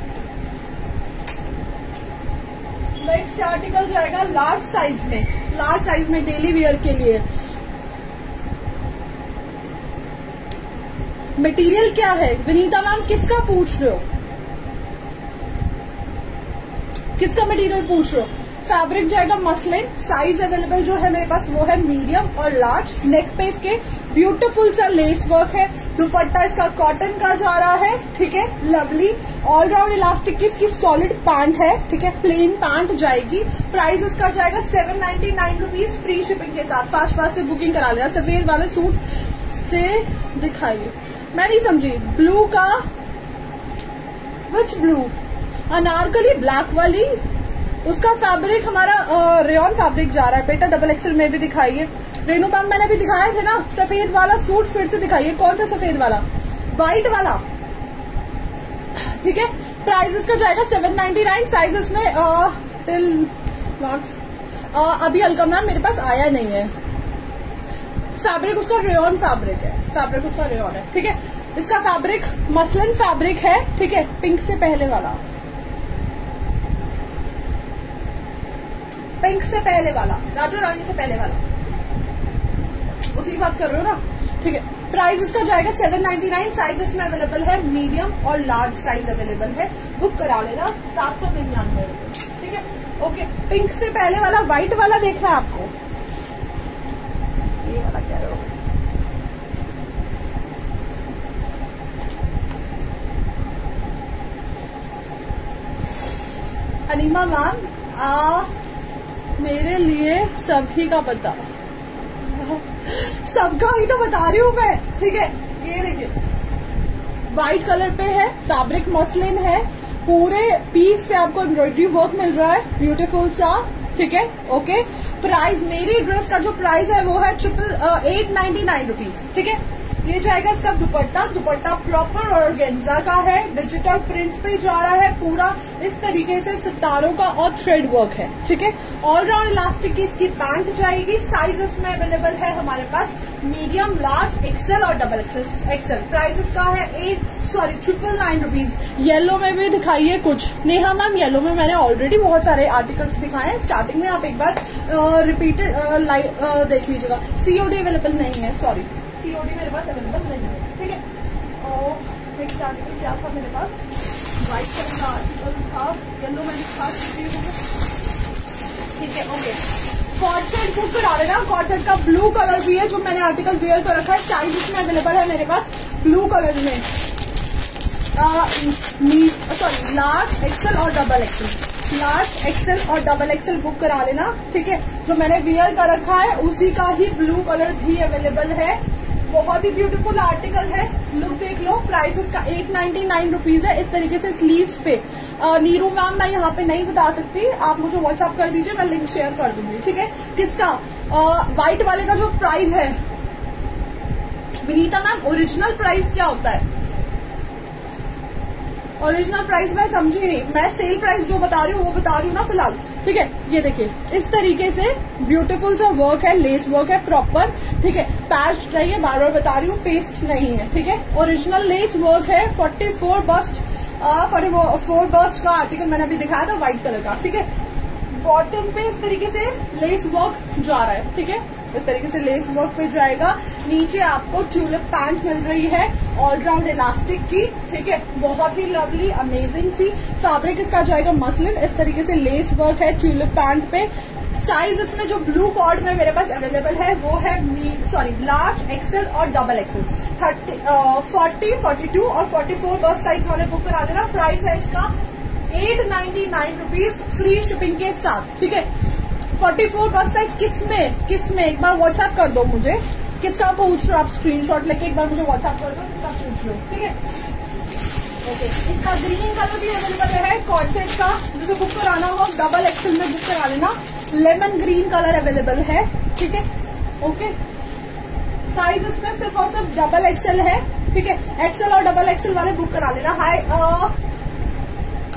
नेक्स्ट आर्टिकल जाएगा लार्ज साइज़ में. लार्ज साइज़ में डेली वेयर के लिए. मटेरियल क्या है? विनीता मैम, किसका पूछ रहे हो? किसका मटेरियल पूछ रहे हो? फैब्रिक जाएगा मसलिन साइज़ अवेलेबल जो है मेरे पास वो है मीडियम और लार्ज नेक पे इसके ब्यूटीफुल सा लेस वर्क है. दुपट्टा इसका कॉटन का जा रहा है, ठीक है? लवली ऑलराउंड इलास्टिक की इसकी सॉलिड पैंट है, ठीक है? प्लेन पैंट जाएगी. प्राइस इसका जाएगा seven ninety nine rupees free shipping के साथ. फास्ट फास्ट से बुकिंग करा लेना सफ़ेद वाले सूट से दिखाइए. मैं नहीं समझी. ब्लू का? विच ब्लू अनारकली ब्लैक वाली? उसका फैब्रिक हमारा रेन फैब्रिक जा रहा है। बेटा डबल एक्सल में भी दिखाइए। रेनू मैम, मैंने भी दिखाया थे ना, सफ़ेद वाला सूट फिर से दिखाइए। कौन सा सफ़ेद वाला? व्हाइट वाला। ठीक है? प्राइजेस का जाएगा सेवन नाइनटी नाइन साइजेस में टिल नॉट अभी हल्का मैम मेरे पास आया नहीं है। फैब्रिक उसका रेन फैब्रिक है। फैब्रिक उसका रेन है। ठीक है? इसका फैब्रिक मसलन फैब्रिक है। ठीक है? पिंक से पहले वाला। पिंक से पहले वाला, राजू रानी से पहले वाला। उसी की बात कर रहे हो ना? ठीक है प्राइस इसका जाएगा सेवन नाइनटी नाइन साइज़ इसमें अवेलेबल है मीडियम और लार्ज साइज़ अवेलेबल है। बुक करा लेना, सात सौ निन्यानवे ठीक है? ओके पिंक से पहले वाला व्हाइट वाला देखना है आपको। ये वाला कह रहे हो। अनिमा मैम मेरे लिए सभी का पता सबका ही तो बता रही हूँ मैं। ठीक है, ये देखिए। व्हाइट कलर पे है फैब्रिक मसलिन है, पूरे पीस पे आपको एम्ब्रॉयडरी वर्क मिल रहा है ब्यूटीफुल सा। ठीक है ओके प्राइस मेरी ड्रेस का जो प्राइस है वो है triple eight ninety nine rupees ठीक है? ये जाएगा इसका दुपट्टा। दुपट्टा प्रॉपर और गेंजा का है। डिजिटल प्रिंट पे जा रहा है पूरा। इस तरीके से सितारों का और थ्रेड वर्क है। ठीक है? ऑलराउंड इलास्टिक की इसकी पैंट जाएगी। साइज़ इसमें अवेलेबल है हमारे पास मीडियम लार्ज एक्सेल और डबल एक्सेल प्राइस इसका है eight sorry triple nine rupees yellow में भी दिखाइए कुछ। नेहा मैम येलो में मैंने ऑलरेडी बहुत सारे आर्टिकल्स दिखाए हैं। स्टार्टिंग में आप एक बार रिपीटेड लाइव देख लीजिएगा। सीओडी अवेलेबल नहीं है सॉरी सीओडी मेरे पास अवेलेबल नहीं। है ठीक है? और नेक्स्ट आर्टिकल क्या था मेरे पास? व्हाइट कलर का आर्टिकल था येलो में दिखा चुकी हूँ। ठीक है ओके कॉर्ड बुक करा देना। कॉर्ड का ब्लू कलर भी है, जो मैंने आर्टिकल वेयर कर रखा है। साइज़ इसमें अवेलेबल है मेरे पास ब्लू कलर में। सॉरी लार्ज एक्सल और डबल एक्सल लार्ज एक्सल और डबल एक्सल बुक करा लेना। ठीक है? जो मैंने वियर कर रखा है, उसी का ही ब्लू कलर भी अवेलेबल है। बहुत ही ब्यूटीफुल आर्टिकल है। लुक देख लो प्राइस इसका एट नाइनटी नाइन रुपीज़ है। इस तरीके से स्लीव्स पे। नीरू मैम, मैं यहाँ पे नहीं बता सकती। आप मुझे व्हाट्सअप कर दीजिए, मैं लिंक शेयर कर दूँगी, ठीक है? किसका? व्हाइट वाले का जो प्राइस है। विनीता मैम ओरिजिनल प्राइस क्या होता है? ओरिजिनल प्राइस मैं समझी नहीं। मैं सेल प्राइस जो बता रही हूँ, वो बता रही हूँ ना फ़िलहाल। ठीक है? ये देखिए, इस तरीके से ब्यूटीफुल सा वर्क है लेस वर्क है प्रॉपर ठीक है? पैच है, बार बार बता रही हूँ पेस्ट नहीं है, ठीक है? ओरिजिनल लेस वर्क है 44 बस्ट फोर्टी फोर बस्ट का आर्टिकल मैंने अभी दिखाया था व्हाइट कलर का, ठीक है? बॉटम पे इस तरीके से लेस वर्क जा रहा है, ठीक है? इस तरीके से लेस वर्क पे जाएगा। नीचे आपको ट्यूलिप पैंट मिल रही है ऑलराउंड इलास्टिक की, ठीक है? बहुत ही लवली अमेजिंग सी फैब्रिक इसका जाएगा मसलिन इस तरीके से लेस वर्क है ट्यूलिप पैंट पे। साइज़ इसमें जो ब्लू कॉर्ड में मेरे पास अवेलेबल है, वो है सॉरी लार्ज एक्सेल और double XL thirty forty forty two और फोर्टी फोर बस साइज़ वाले बुक करा देना। प्राइस है इसका eight ninety nine rupees free shipping के साथ, ठीक है? फोर्टी फोर बस साइज़ किसमें किसमें? एक बार व्हाट्सएप कर दो मुझे। किसका पूछ रहे हो आप? स्क्रीनशॉट लेके एक बार मुझे व्हाट्सएप कर दो, किसका पूछ लो ठीक है? ओके इसका ग्रीन कलर भी अवेलेबल है कॉन्सेट का। जिसे बुक कराना होगा डबल एक्सेल में बुक करा लेना। लेमन ग्रीन कलर अवेलेबल है, ठीक है? ओके साइज़ इसमें सिर्फ़ और सिर्फ़ डबल एक्सेल है, ठीक है? एक्सेल और डबल एक्सेल वाले बुक करा लेना। हाय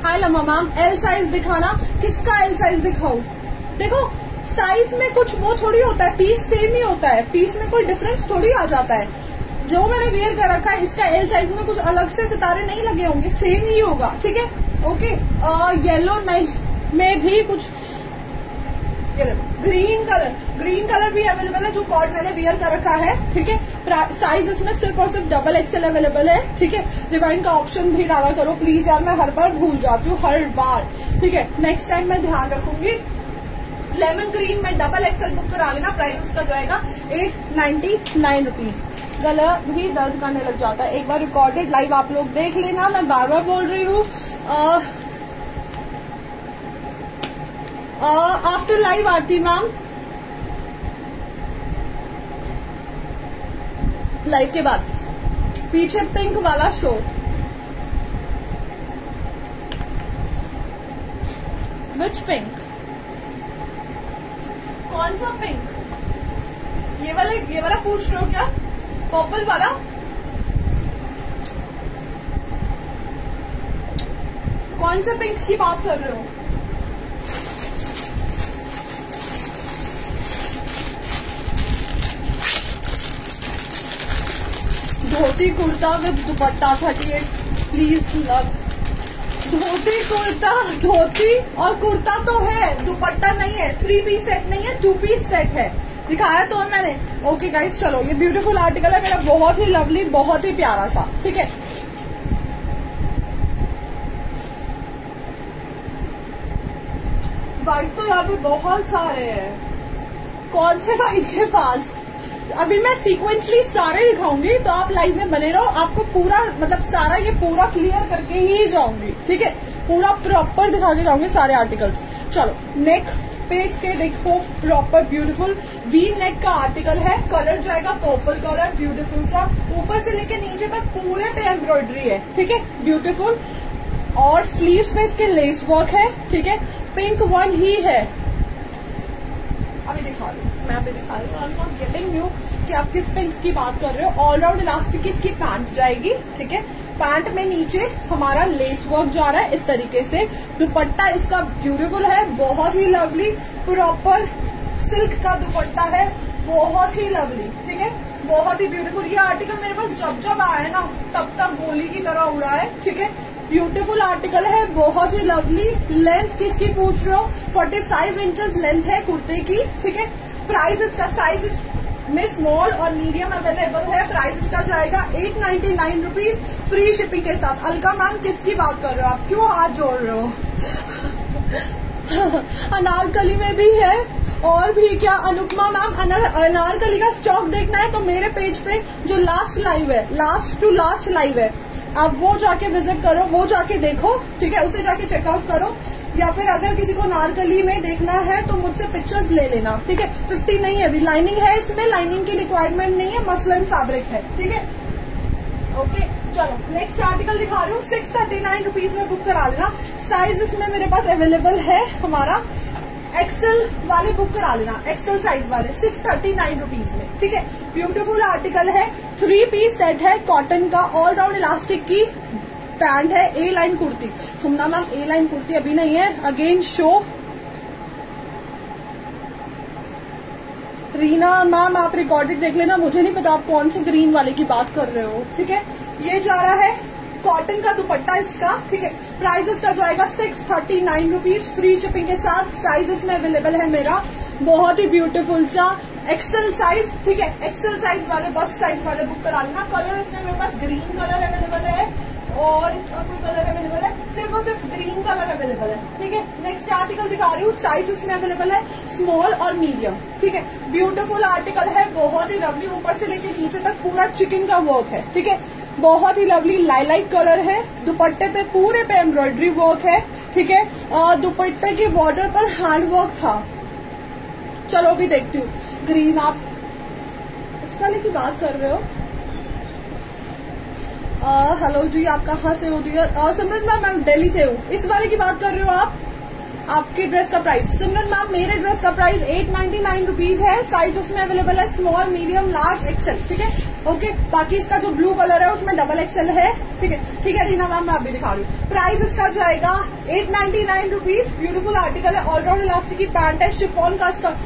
हाय लमा मैम एल साइज़ दिखाना, किसका एल साइज़ दिखाऊ? देखो साइज़ में कुछ वो थोड़ी होता है पीस सेम ही होता है पीस में कोई डिफरेंस थोड़ी आ जाता है। जो मैंने वेयर कर रखा है, इसका एल साइज़ में कुछ अलग से सितारे नहीं लगे होंगे सेम ही होगा, ठीक है? ओके येलो नहीं, में भी कुछ ग्रीन कलर ग्रीन कलर भी अवेलेबल है, जो कॉर्ड मैंने वेयर कर रखा है, ठीक है? साइज़ इसमें सिर्फ़ और सिर्फ़ डबल एक्सएल अवेलेबल है, ठीक है? रिवाइन का ऑप्शन भी डाला करो प्लीज़ यार, मैं हर बार भूल जाती हूँ, हर बार, ठीक है? नेक्स्ट टाइम मैं ध्यान रखूँगी लेमन ग्रीन में डबल एक्सएल बुक करा लेना प्राइस उसका जाएगा एट नाइन्टी नाइन रुपीज़ गला भी दर्द करने लग जाता है। एक बार रिकॉर्डेड लाइव आप लोग देख लेना, मैं बार बार बोल रही हूँ। After live Aarti ma'am live के बाद। पीछे पिंक वाला शो। विच पिंक कौन सा पिंक ये वाला ये वाला पूछ रहे हो क्या? पर्पल वाला? कौन सा पिंक की बात कर रहे हो? Dhoti kurta with dupatta thirty eight please love dhoti kurta, dhoti और कुर्ता तो है, दुपट्टा नहीं है थ्री पीस सेट नहीं है टू पीस सेट है. दिखाया तो मैंने. ओके गाइस चलो, ये ब्यूटीफुल आर्टिकल है, मेरा बहुत ही लवली बहुत ही प्यारा सा. ठीक है? वाइट तो यहाँ पे बहुत सारे हैं. कौन से वाइट के पास? अभी मैं सीक्वेंसली सारे दिखाऊँगी तो आप लाइव में बने रहो। आपको पूरा मतलब सारा ये पूरा क्लियर करके ही जाऊँगी, ठीक है? पूरा प्रॉपर दिखा के जाऊँगी सारे आर्टिकल्स चलो नेक पे इसके देखो प्रॉपर ब्यूटीफुल वी नेक का आर्टिकल है कलर जाएगा पर्पल कलर ब्यूटीफुल सा। ऊपर से लेके नीचे तक पूरे पे एम्ब्रॉयडरी है, ठीक है? ब्यूटीफुल और स्लीव्स में इसके लेस वर्क है, ठीक है? पिंक वन ही है। अभी दिखा रही मैं अभी दिखा रही हूँ गेटिंग यू कि आप किस पिंक की बात कर रहे हो? ऑलराउंड इलास्टिक की इसकी पैंट जाएगी, ठीक है? पैंट में नीचे हमारा लेस वर्क जा रहा है इस तरीके से। दुपट्टा इसका ब्यूटीफुल है, बहुत ही लवली प्रॉपर सिल्क का दुपट्टा है, बहुत ही लवली ठीक है? बहुत ही ब्यूटीफुल ये आर्टिकल मेरे पास जब जब आया ना, तब तक गोली की तरह उड़ा है, ठीक है? ब्यूटीफुल आर्टिकल है, बहुत ही लवली लेंथ किसकी पूछ रहे हो? 45 इंचेस लेंथ है कुर्ते की, ठीक है? प्राइस इसका साइज़ में स्मॉल और मीडियम अवेलेबल है. प्राइस इसका जाएगा eight ninety nine rupees free shipping के साथ. अलका मैम किसकी बात कर रहे हो आप? क्यों हाथ जोड़ रहे हो? अनारकली में भी है और भी क्या? अनुपमा मैम अनारकली का स्टॉक देखना है तो मेरे पेज पे जो लास्ट लाइव है लास्ट टू लास्ट लाइव है, आप वो जाके विज़िट करो, वो जाके देखो, ठीक है? उसे जाके चेकआउट करो। या फिर अगर किसी को नारकली में देखना है तो मुझसे पिक्चर्स ले लेना, ठीक है? फिफ्टी नहीं है, अभी लाइनिंग है इसमें लाइनिंग की रिक्वायरमेंट नहीं है मसलन फैब्रिक है, ठीक है? ओके चलो नेक्स्ट आर्टिकल दिखा रही हूँ सिक्स थर्टी नाइन रुपीज़ में बुक करा लेना। साइज़ इसमें मेरे पास अवेलेबल है हमारा। एक्सेल वाले बुक करा लेना एक्सेल साइज़ वाले सिक्स थर्टी नाइन रुपीज़ में, ठीक है? ब्यूटीफुल आर्टिकल है थ्री पीस सेट है कॉटन का ऑल राउंड इलास्टिक की पैंट है A line kurti. Sumana ma'am A line kurti अभी नहीं है। अगेन शो रीना मैम, आप रिकॉर्डेड देख लेना। मुझे नहीं पता आप कौन से ग्रीन वाले की बात कर रहे हो, ठीक है? ये जा रहा है कॉटन का दुपट्टा इसका, ठीक है? प्राइस इसका जाएगा six thirty nine rupees free shipping के साथ साइज़ इसमें अवेलेबल है मेरा। बहुत ही ब्यूटीफुल सा एक्सेल साइज़ ठीक है? एक्सेल साइज़ वाले बस साइज़ वाले बुक करा लेना। कलर इसमें मेरे पास ग्रीन कलर अवेलेबल है। और इसका कोई कलर अवेलेबल है? सिर्फ़ और सिर्फ़ ग्रीन कलर अवेलेबल है, ठीक है? नेक्स्ट आर्टिकल दिखा रही हूँ साइज़ उसमें अवेलेबल है स्मॉल और मीडियम ठीक है? ब्यूटीफुल आर्टिकल है, बहुत ही लवली ऊपर से लेके नीचे तक पूरा चिकन का वर्क है, ठीक है? बहुत ही लवली लाइलाइट कलर है, दुपट्टे पे पूरे पे एम्ब्रॉयडरी वर्क है, ठीक है? दुपट्टे के बॉर्डर पर हैंड वर्क था। चलो अभी देखती हूँ। ग्रीन आप इस वाले की बात कर रहे हो? हेलो जी, आप कहाँ से हो डियर सिमरन मैम मैं दिल्ली से हूँ। इस वाले की बात कर रहे हो आप? आपके ड्रेस का प्राइस सिमरन मैम मेरे ड्रेस का price eight ninety nine rupees है। साइज़ इसमें अवेलेबल है स्मॉल मीडियम लार्ज एक्सेल ठीक है? ओके बाकी इसका जो ब्लू कलर है, उसमें डबल एक्सेल है, ठीक है? ठीक है, रीना मैम मैं अभी दिखा रही हूँ। प्राइस इसका जाएगा eight ninety nine rupees beautiful article है ऑलराउंड इलास्टिक की पैंट है शिफोन का। इसका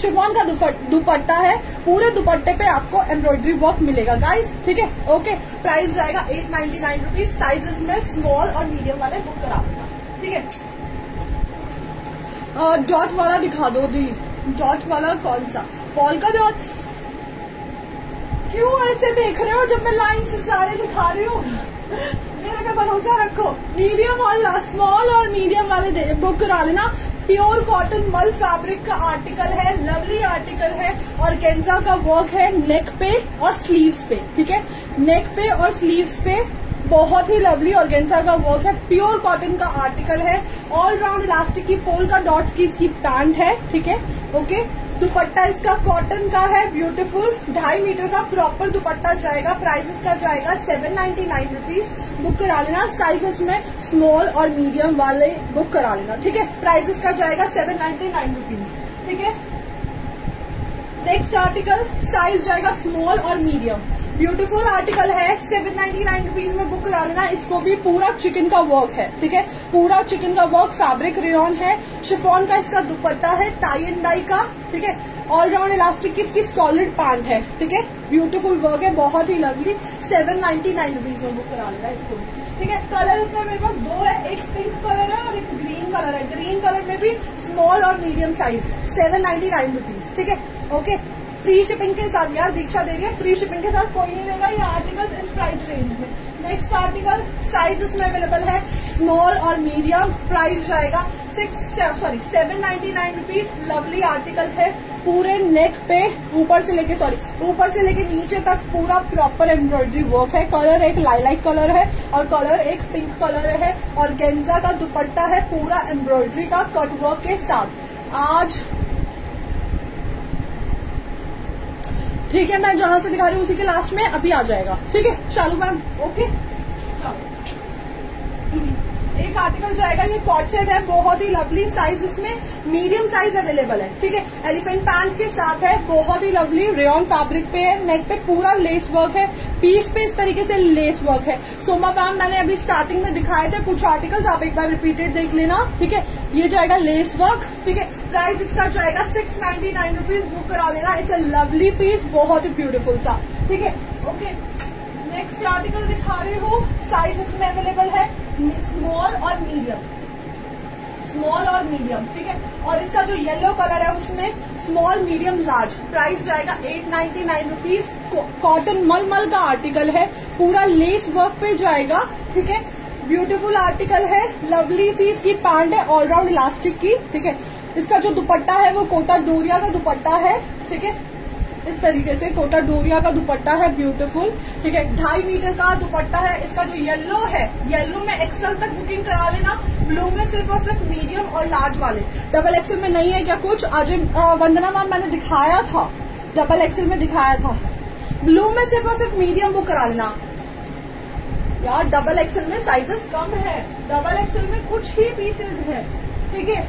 शिफोन का दुपट्टा है, पूरे दुपट्टे पे आपको एम्ब्रॉयडरी वर्क मिलेगा। गाइस ठीक है? ओके प्राइस जाएगा eight ninety nine rupees sizes में स्मॉल और मीडियम वाले बुक करा ठीक है? डॉट वाला दिखा दो दी। डॉट वाला कौन सा? पॉल का डॉट क्यों ऐसे देख रहे हो जब मैं लाइन से सारे दिखा रही हूँ? मेरे पे भरोसा रखो। मीडियम और स्मॉल और मीडियम वाले बुक करा लेना। प्योर कॉटन मल फैब्रिक का आर्टिकल है लवली आर्टिकल है और गेंजा का वर्क है नेक पे और स्लीव्स पे, ठीक है? नेक पे और स्लीव्स पे बहुत ही लवली गेंसा का वर्क है प्योर कॉटन का आर्टिकल है। ऑल राउंड इलास्टिक की पोल का डॉट्स की इसकी पैंट है, ठीक है? ओके दुपट्टा इसका कॉटन का है ब्यूटीफुल ढाई मीटर का प्रॉपर दुपट्टा जाएगा प्राइस इसका जाएगा seven ninety nine rupees book करा लेना साइजेस में स्मॉल और मीडियम वाले बुक करा लेना, ठीक है? प्राइस इसका जाएगा सेवन नाइन्टी नाइन रुपीज़ ठीक है? नेक्स्ट आर्टिकल साइज़ जाएगा स्मॉल और मीडियम ब्यूटीफुल आर्टिकल है सेवन नाइन्टी नाइन रुपीज़ में बुक करा लेना। इसको भी पूरा चिकन का वर्क है, ठीक है? पूरा चिकन का वर्क फैब्रिक रेन है शिफोन का इसका दुपट्टा है टाई एंड डाई का, ठीक है? ऑलराउंड इलास्टिक की इसकी सॉलिड पैंट है, ठीक है? ब्यूटीफुल वर्क है, बहुत ही lovely seven ninety nine rupees में बुक करा लेना इसको ठीक है? कलर इसमें मेरे पास दो है, एक पिंक कलर है और एक ग्रीन कलर है। ग्रीन कलर में भी स्मॉल और medium size seven ninety nine rupees ठीक है? ओके फ्री शिपिंग के साथ, यार दीक्षा दे रही है फ्री शिपिंग के साथ कोई नहीं देगा, ये आर्टिकल इस प्राइस रेंज में। नेक्स्ट आर्टिकल साइज़ इसमें अवेलेबल है स्मॉल और मीडियम प्राइस जाएगा six sorry seven ninety nine rupees lovely article है, पूरे नेक पे, ऊपर से लेके सॉरी ऊपर से लेके नीचे तक पूरा प्रॉपर एम्ब्रॉयडरी वर्क है। कलर एक लाइलाइक कलर है और कलर एक पिंक कलर है और गेंजा का दुपट्टा है पूरा एम्ब्रॉयडरी का कट वर्क के साथ। आज ठीक है, मैं जहाँ से दिखा रही हूँ उसी के लास्ट में अभी आ जाएगा। ठीक है? चालू मैम ओके एक आर्टिकल जाएगा ये कॉट सेट है, बहुत ही लवली साइज़ इसमें मीडियम साइज़ अवेलेबल है, ठीक है? एलिफेंट पैंट के साथ है, बहुत ही लवली रेन फैब्रिक पे है नेक पे पूरा लेस वर्क है पीस पे इस तरीके से लेस वर्क है। सोमा पैम मैंने अभी स्टार्टिंग में दिखाए थे, कुछ आर्टिकल्स आप एक बार रिपीटेड देख लेना, ठीक है? ये जाएगा लेस वर्क ठीक है? प्राइस इसका जाएगा six ninety nine rupees book करा लेना इट्स अ लवली पीस बहुत ही ब्यूटीफुल सा, ठीक है? ओके नेक्स्ट आर्टिकल दिखा रही हूँ साइज़ इसमें अवेलेबल है। स्मॉल और मीडियम स्मॉल और मीडियम ठीक है? और इसका जो येलो कलर है, उसमें स्मॉल मीडियम लार्ज प्राइस जाएगा eight ninety nine rupees cotton मलमल का आर्टिकल है. पूरा लेस वर्क पे जाएगा, ठीक है? ब्यूटीफुल आर्टिकल है. लवली सी इसकी पैंट है ऑलराउंड इलास्टिक की, ठीक है? इसका जो दुपट्टा है, वो कोटा डोरिया का दुपट्टा है, ठीक है? इस तरीके से कोटा डोरिया का दुपट्टा है ब्यूटीफुल ठीक है? ढाई मीटर का दुपट्टा है, इसका जो येलो है येलो में एक्सल तक बुकिंग करा लेना ब्लू में सिर्फ़ और सिर्फ़ मीडियम और लार्ज वाले। डबल एक्सल में नहीं है क्या कुछ? आज वंदना मैम मैंने दिखाया था। डबल एक्सल में दिखाया था। ब्लू में सिर्फ़ और सिर्फ़ मीडियम बुक करा लेना। यार डबल एक्सल में साइजेस कम है। डबल एक्सल में कुछ ही पीसेस है, ठीक है?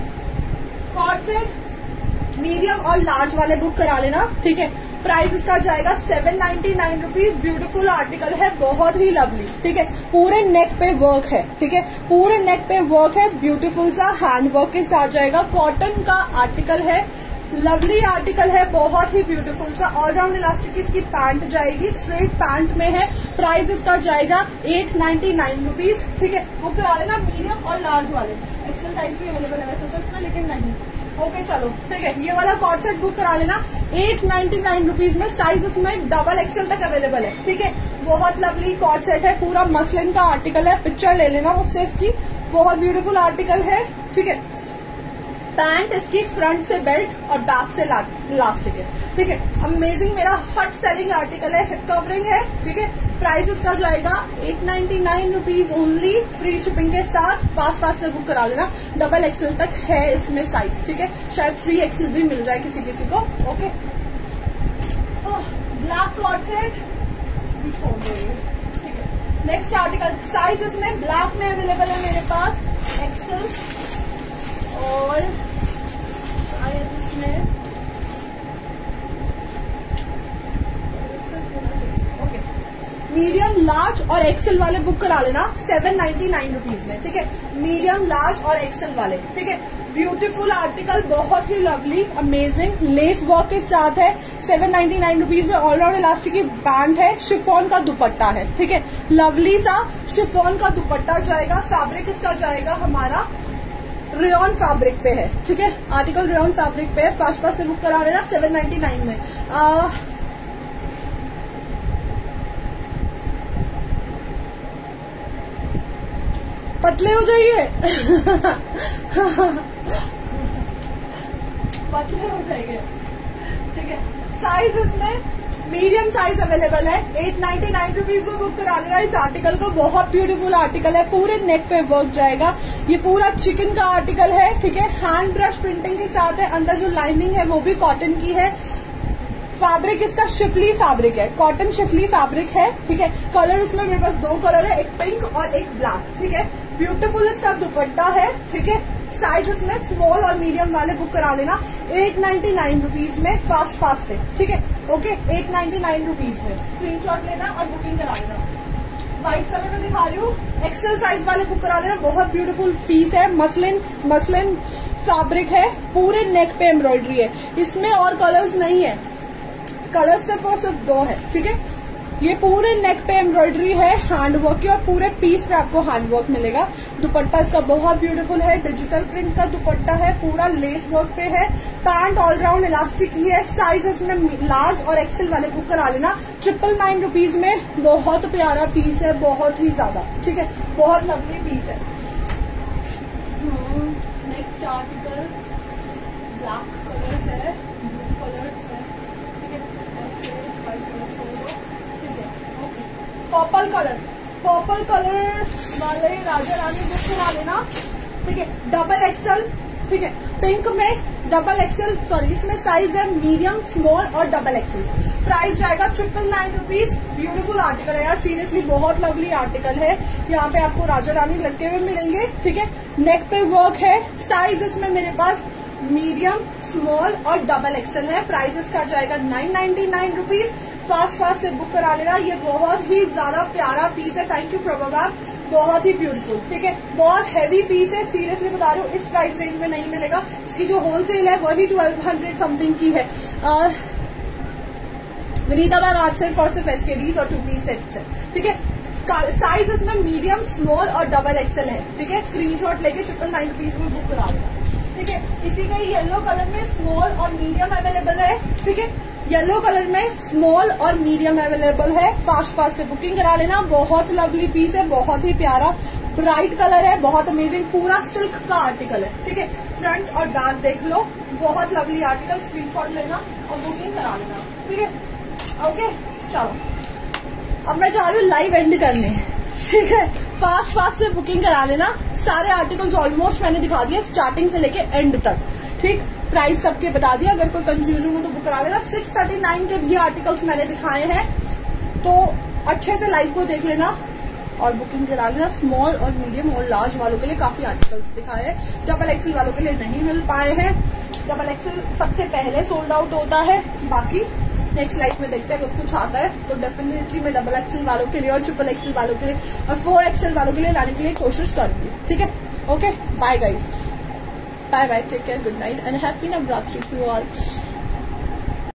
कॉर्ड सेट मीडियम और लार्ज वाले बुक करा लेना, ठीक है? प्राइस इसका जाएगा seven ninety nine rupees beautiful article है, बहुत ही लवली ठीक है? पूरे नेक पे वर्क है, ठीक है? पूरे नेक पे वर्क है ब्यूटीफुल सा हैंड वर्क के साथ जाएगा. कॉटन का आर्टिकल है लवली आर्टिकल है, बहुत ही ब्यूटीफुल सा. ऑलराउंड इलास्टिक इसकी पैंट जाएगी स्ट्रेट पैंट में है. प्राइस इसका जाएगा एट नाइन्टी नाइन रुपीज़ ठीक है? बुक करा लेना मीडियम और लार्ज वाले. एक्सल साइज़ भी अवेलेबल है वैसे तो इसमें लेकिन नहीं. ओके, चलो, ठीक है। ये वाला कॉर्ड सेट बुक करा लेना। एट नाइन्टी नाइन रुपीज़ में साइज़ उसमें डबल एक्सेल तक अवेलेबल है, ठीक है? बहुत लवली कॉर्ड सेट है, पूरा मसलिन का आर्टिकल है पिक्चर ले लेना उससे इसकी बहुत ब्यूटीफुल आर्टिकल है, ठीक है? पैंट इसकी फ्रंट से बेल्ट और बैक से लास्टिक है ठीक है? अमेजिंग मेरा हट सेलिंग आर्टिकल है हिप कवरिंग है, ठीक है? प्राइस इसका जाएगा eight ninety nine rupees only free shipping के साथ। फास्ट फास्ट से बुक करा लेना डबल एक्सएल तक है इसमें साइज़ ठीक है? शायद थ्री एक्सएल भी मिल जाए किसी किसी को okay black cord set next article size इसमें ब्लैक में अवेलेबल है मेरे पास। एक्सेल और शायद इसमें ओके मीडियम और एक्सेल वाले बुक करा लेना सेवन नाइन्टी नाइन रुपीज़ में ठीक है? मीडियम लार्ज और एक्सेल वाले ठीक है? ब्यूटीफुल आर्टिकल बहुत ही लवली अमेजिंग लेस वर्क के साथ है सेवन नाइन्टी नाइन रुपीज़ में ऑलराउंड इलास्टिक की बैंड है शिफोन का दुपट्टा है ठीक है? लवली सा शिफोन का दुपट्टा जाएगा फैब्रिक इसका जाएगा हमारा रेन फैब्रिक पे है ठीक है? आर्टिकल रेन फैब्रिक पे है फास्ट फास्ट से बुक करा लेना सेवन नाइन्टी नाइन में। आ, पतले हो जाइए। पतले हो जाइए। ठीक है। साइज़ इसमें मीडियम साइज़ अवेलेबल है। एट नाइन्टी नाइन रुपीज़ में बुक करा लेना इस आर्टिकल को बहुत ब्यूटीफुल आर्टिकल है। पूरे नेक पे वर्क जाएगा। ये पूरा चिकन का आर्टिकल है। ठीक है। हैंड ब्रश प्रिंटिंग के साथ है। अंदर जो लाइनिंग है, वो भी कॉटन की है। फैब्रिक इसका शिफली फैब्रिक है। कॉटन शिफली फैब्रिक है। ठीक है। कलर इसमें मेरे पास दो कलर है। एक पिंक और एक ब्लैक ठीक है। ब्यूटीफुल इसका दुपट्टा है, ठीक है? साइज़ इसमें स्मॉल और मीडियम वाले बुक करा लेना। एट नाइन्टी नाइन रुपीज़ में फास्ट फास्ट से, ठीक है? Okay eight ninety nine rupees में। स्क्रीनशॉट लेना और बुकिंग करा लेना। व्हाइट कलर में दिखा रही हूँ। एक्सेल साइज़ वाले बुक करा लेना। बहुत ब्यूटीफुल पीस है। मसलिन मसलिन फैब्रिक है। पूरे नेक पे एम्ब्रॉयडरी है। इसमें और कलर्स नहीं है। कलर सिर्फ़ और सिर्फ़ दो है, ठीक है? ये पूरे नेक पे एम्ब्रॉयडरी है हैंडवर्क की और पूरे पीस पे आपको हैंडवर्क मिलेगा। दुपट्टा इसका बहुत ब्यूटीफुल है डिजिटल प्रिंट का दुपट्टा है, पूरा लेस वर्क पे है। पैंट ऑलराउंड इलास्टिक ही है साइज़ इसमें लार्ज और एक्सेल वाले बुक करा लेना। ट्रिपल नाइन रुपीज़ में बहुत प्यारा पीस है, बहुत ही ज़्यादा, ठीक है? बहुत लवली पीस है। नेक्स्ट आर्टिकल ब्लैक कलर है ब्लू कलर है ठीक है ऐसे white colour छोड़ दो। ठीक है, okay. Purple colour purple colour वाले राजा रानी बुक करा लेना ठीक है डबल एक्सल ठीक है पिंक में डबल एक्सल सॉरी इसमें साइज़ है मीडियम स्मॉल और डबल एक्सल प्राइस जाएगा triple nine rupees beautiful article है यार सीरियसली बहुत लवली आर्टिकल है। यहाँ पे आपको राजा रानी लटके हुए मिलेंगे, ठीक है? नेक पे वर्क है साइज़ इसमें मेरे पास मीडियम स्मॉल और डबल एक्सल है। प्राइस इसका जाएगा nine ninety nine rupees fast fast से बुक करा लेना। ये बहुत ही ज़्यादा प्यारा पीस है। थैंक यू प्रभा मैम बहुत ही ब्यूटीफुल ठीक है? बहुत हैवी पीस है। सीरियसली बता रही हूँ, इस प्राइस रेंज में नहीं मिलेगा। इसकी जो होलसेल है वही ट्वेल्व हंड्रेड समथिंग की है। और विनीता मैम आज सिर्फ़ और सिर्फ़ एसकेडीज और टू पीस सेट है। ठीक है? साइज़ इसमें मीडियम स्मॉल और डबल एक्सल है। ठीक है? स्क्रीनशॉट लेके ट्रिपल नाइन रुपीज़ में बुक करा ठीक है? इसी का येलो कलर में स्मॉल और मीडियम अवेलेबल है। ठीक है? येलो कलर में स्मॉल और मीडियम अवेलेबल है। फास्ट फास्ट से बुकिंग करा लेना। बहुत लवली पीस है, बहुत ही प्यारा। ब्राइट कलर है, बहुत अमेजिंग पूरा सिल्क का आर्टिकल है, ठीक है? फ्रंट और बैक देख लो। बहुत लवली आर्टिकल स्क्रीनशॉट लेना और बुकिंग करा लेना, ठीक है? ओके चलो। अब मैं चाह रही हूँ लाइव एंड करने। ठीक है? फास्ट फास्ट से बुकिंग करा लेना। सारे आर्टिकल्स ऑलमोस्ट मैंने दिखा दिया स्टार्टिंग से लेके एंड तक। ठीक? प्राइस सबके बता दिया। अगर कोई कंफ्यूजन हो तो बुक करा लेना। सिक्स थर्टी नाइन के भी आर्टिकल्स मैंने दिखाए हैं। तो अच्छे से लाइव को देख लेना और बुकिंग करा लेना। स्मॉल और मीडियम और लार्ज वालों के लिए काफ़ी आर्टिकल्स दिखाए हैं। डबल एक्सल वालों के लिए नहीं मिल पाए हैं। डबल एक्सल सबसे पहले सोल्ड आउट होता है। बाकी नेक्स्ट लाइफ में देखते हैं। अगर कुछ आता है तो डेफिनेटली मैं डबल एक्सल वालों के लिए और ट्रिपल एक्सल वालों के लिए और फोर एक्सल वालों के लिए लाने के लिए कोशिश करूँगी। ठीक है? Okay bye guys Bye bye. Take care. Good night. And happy Navratri to you all.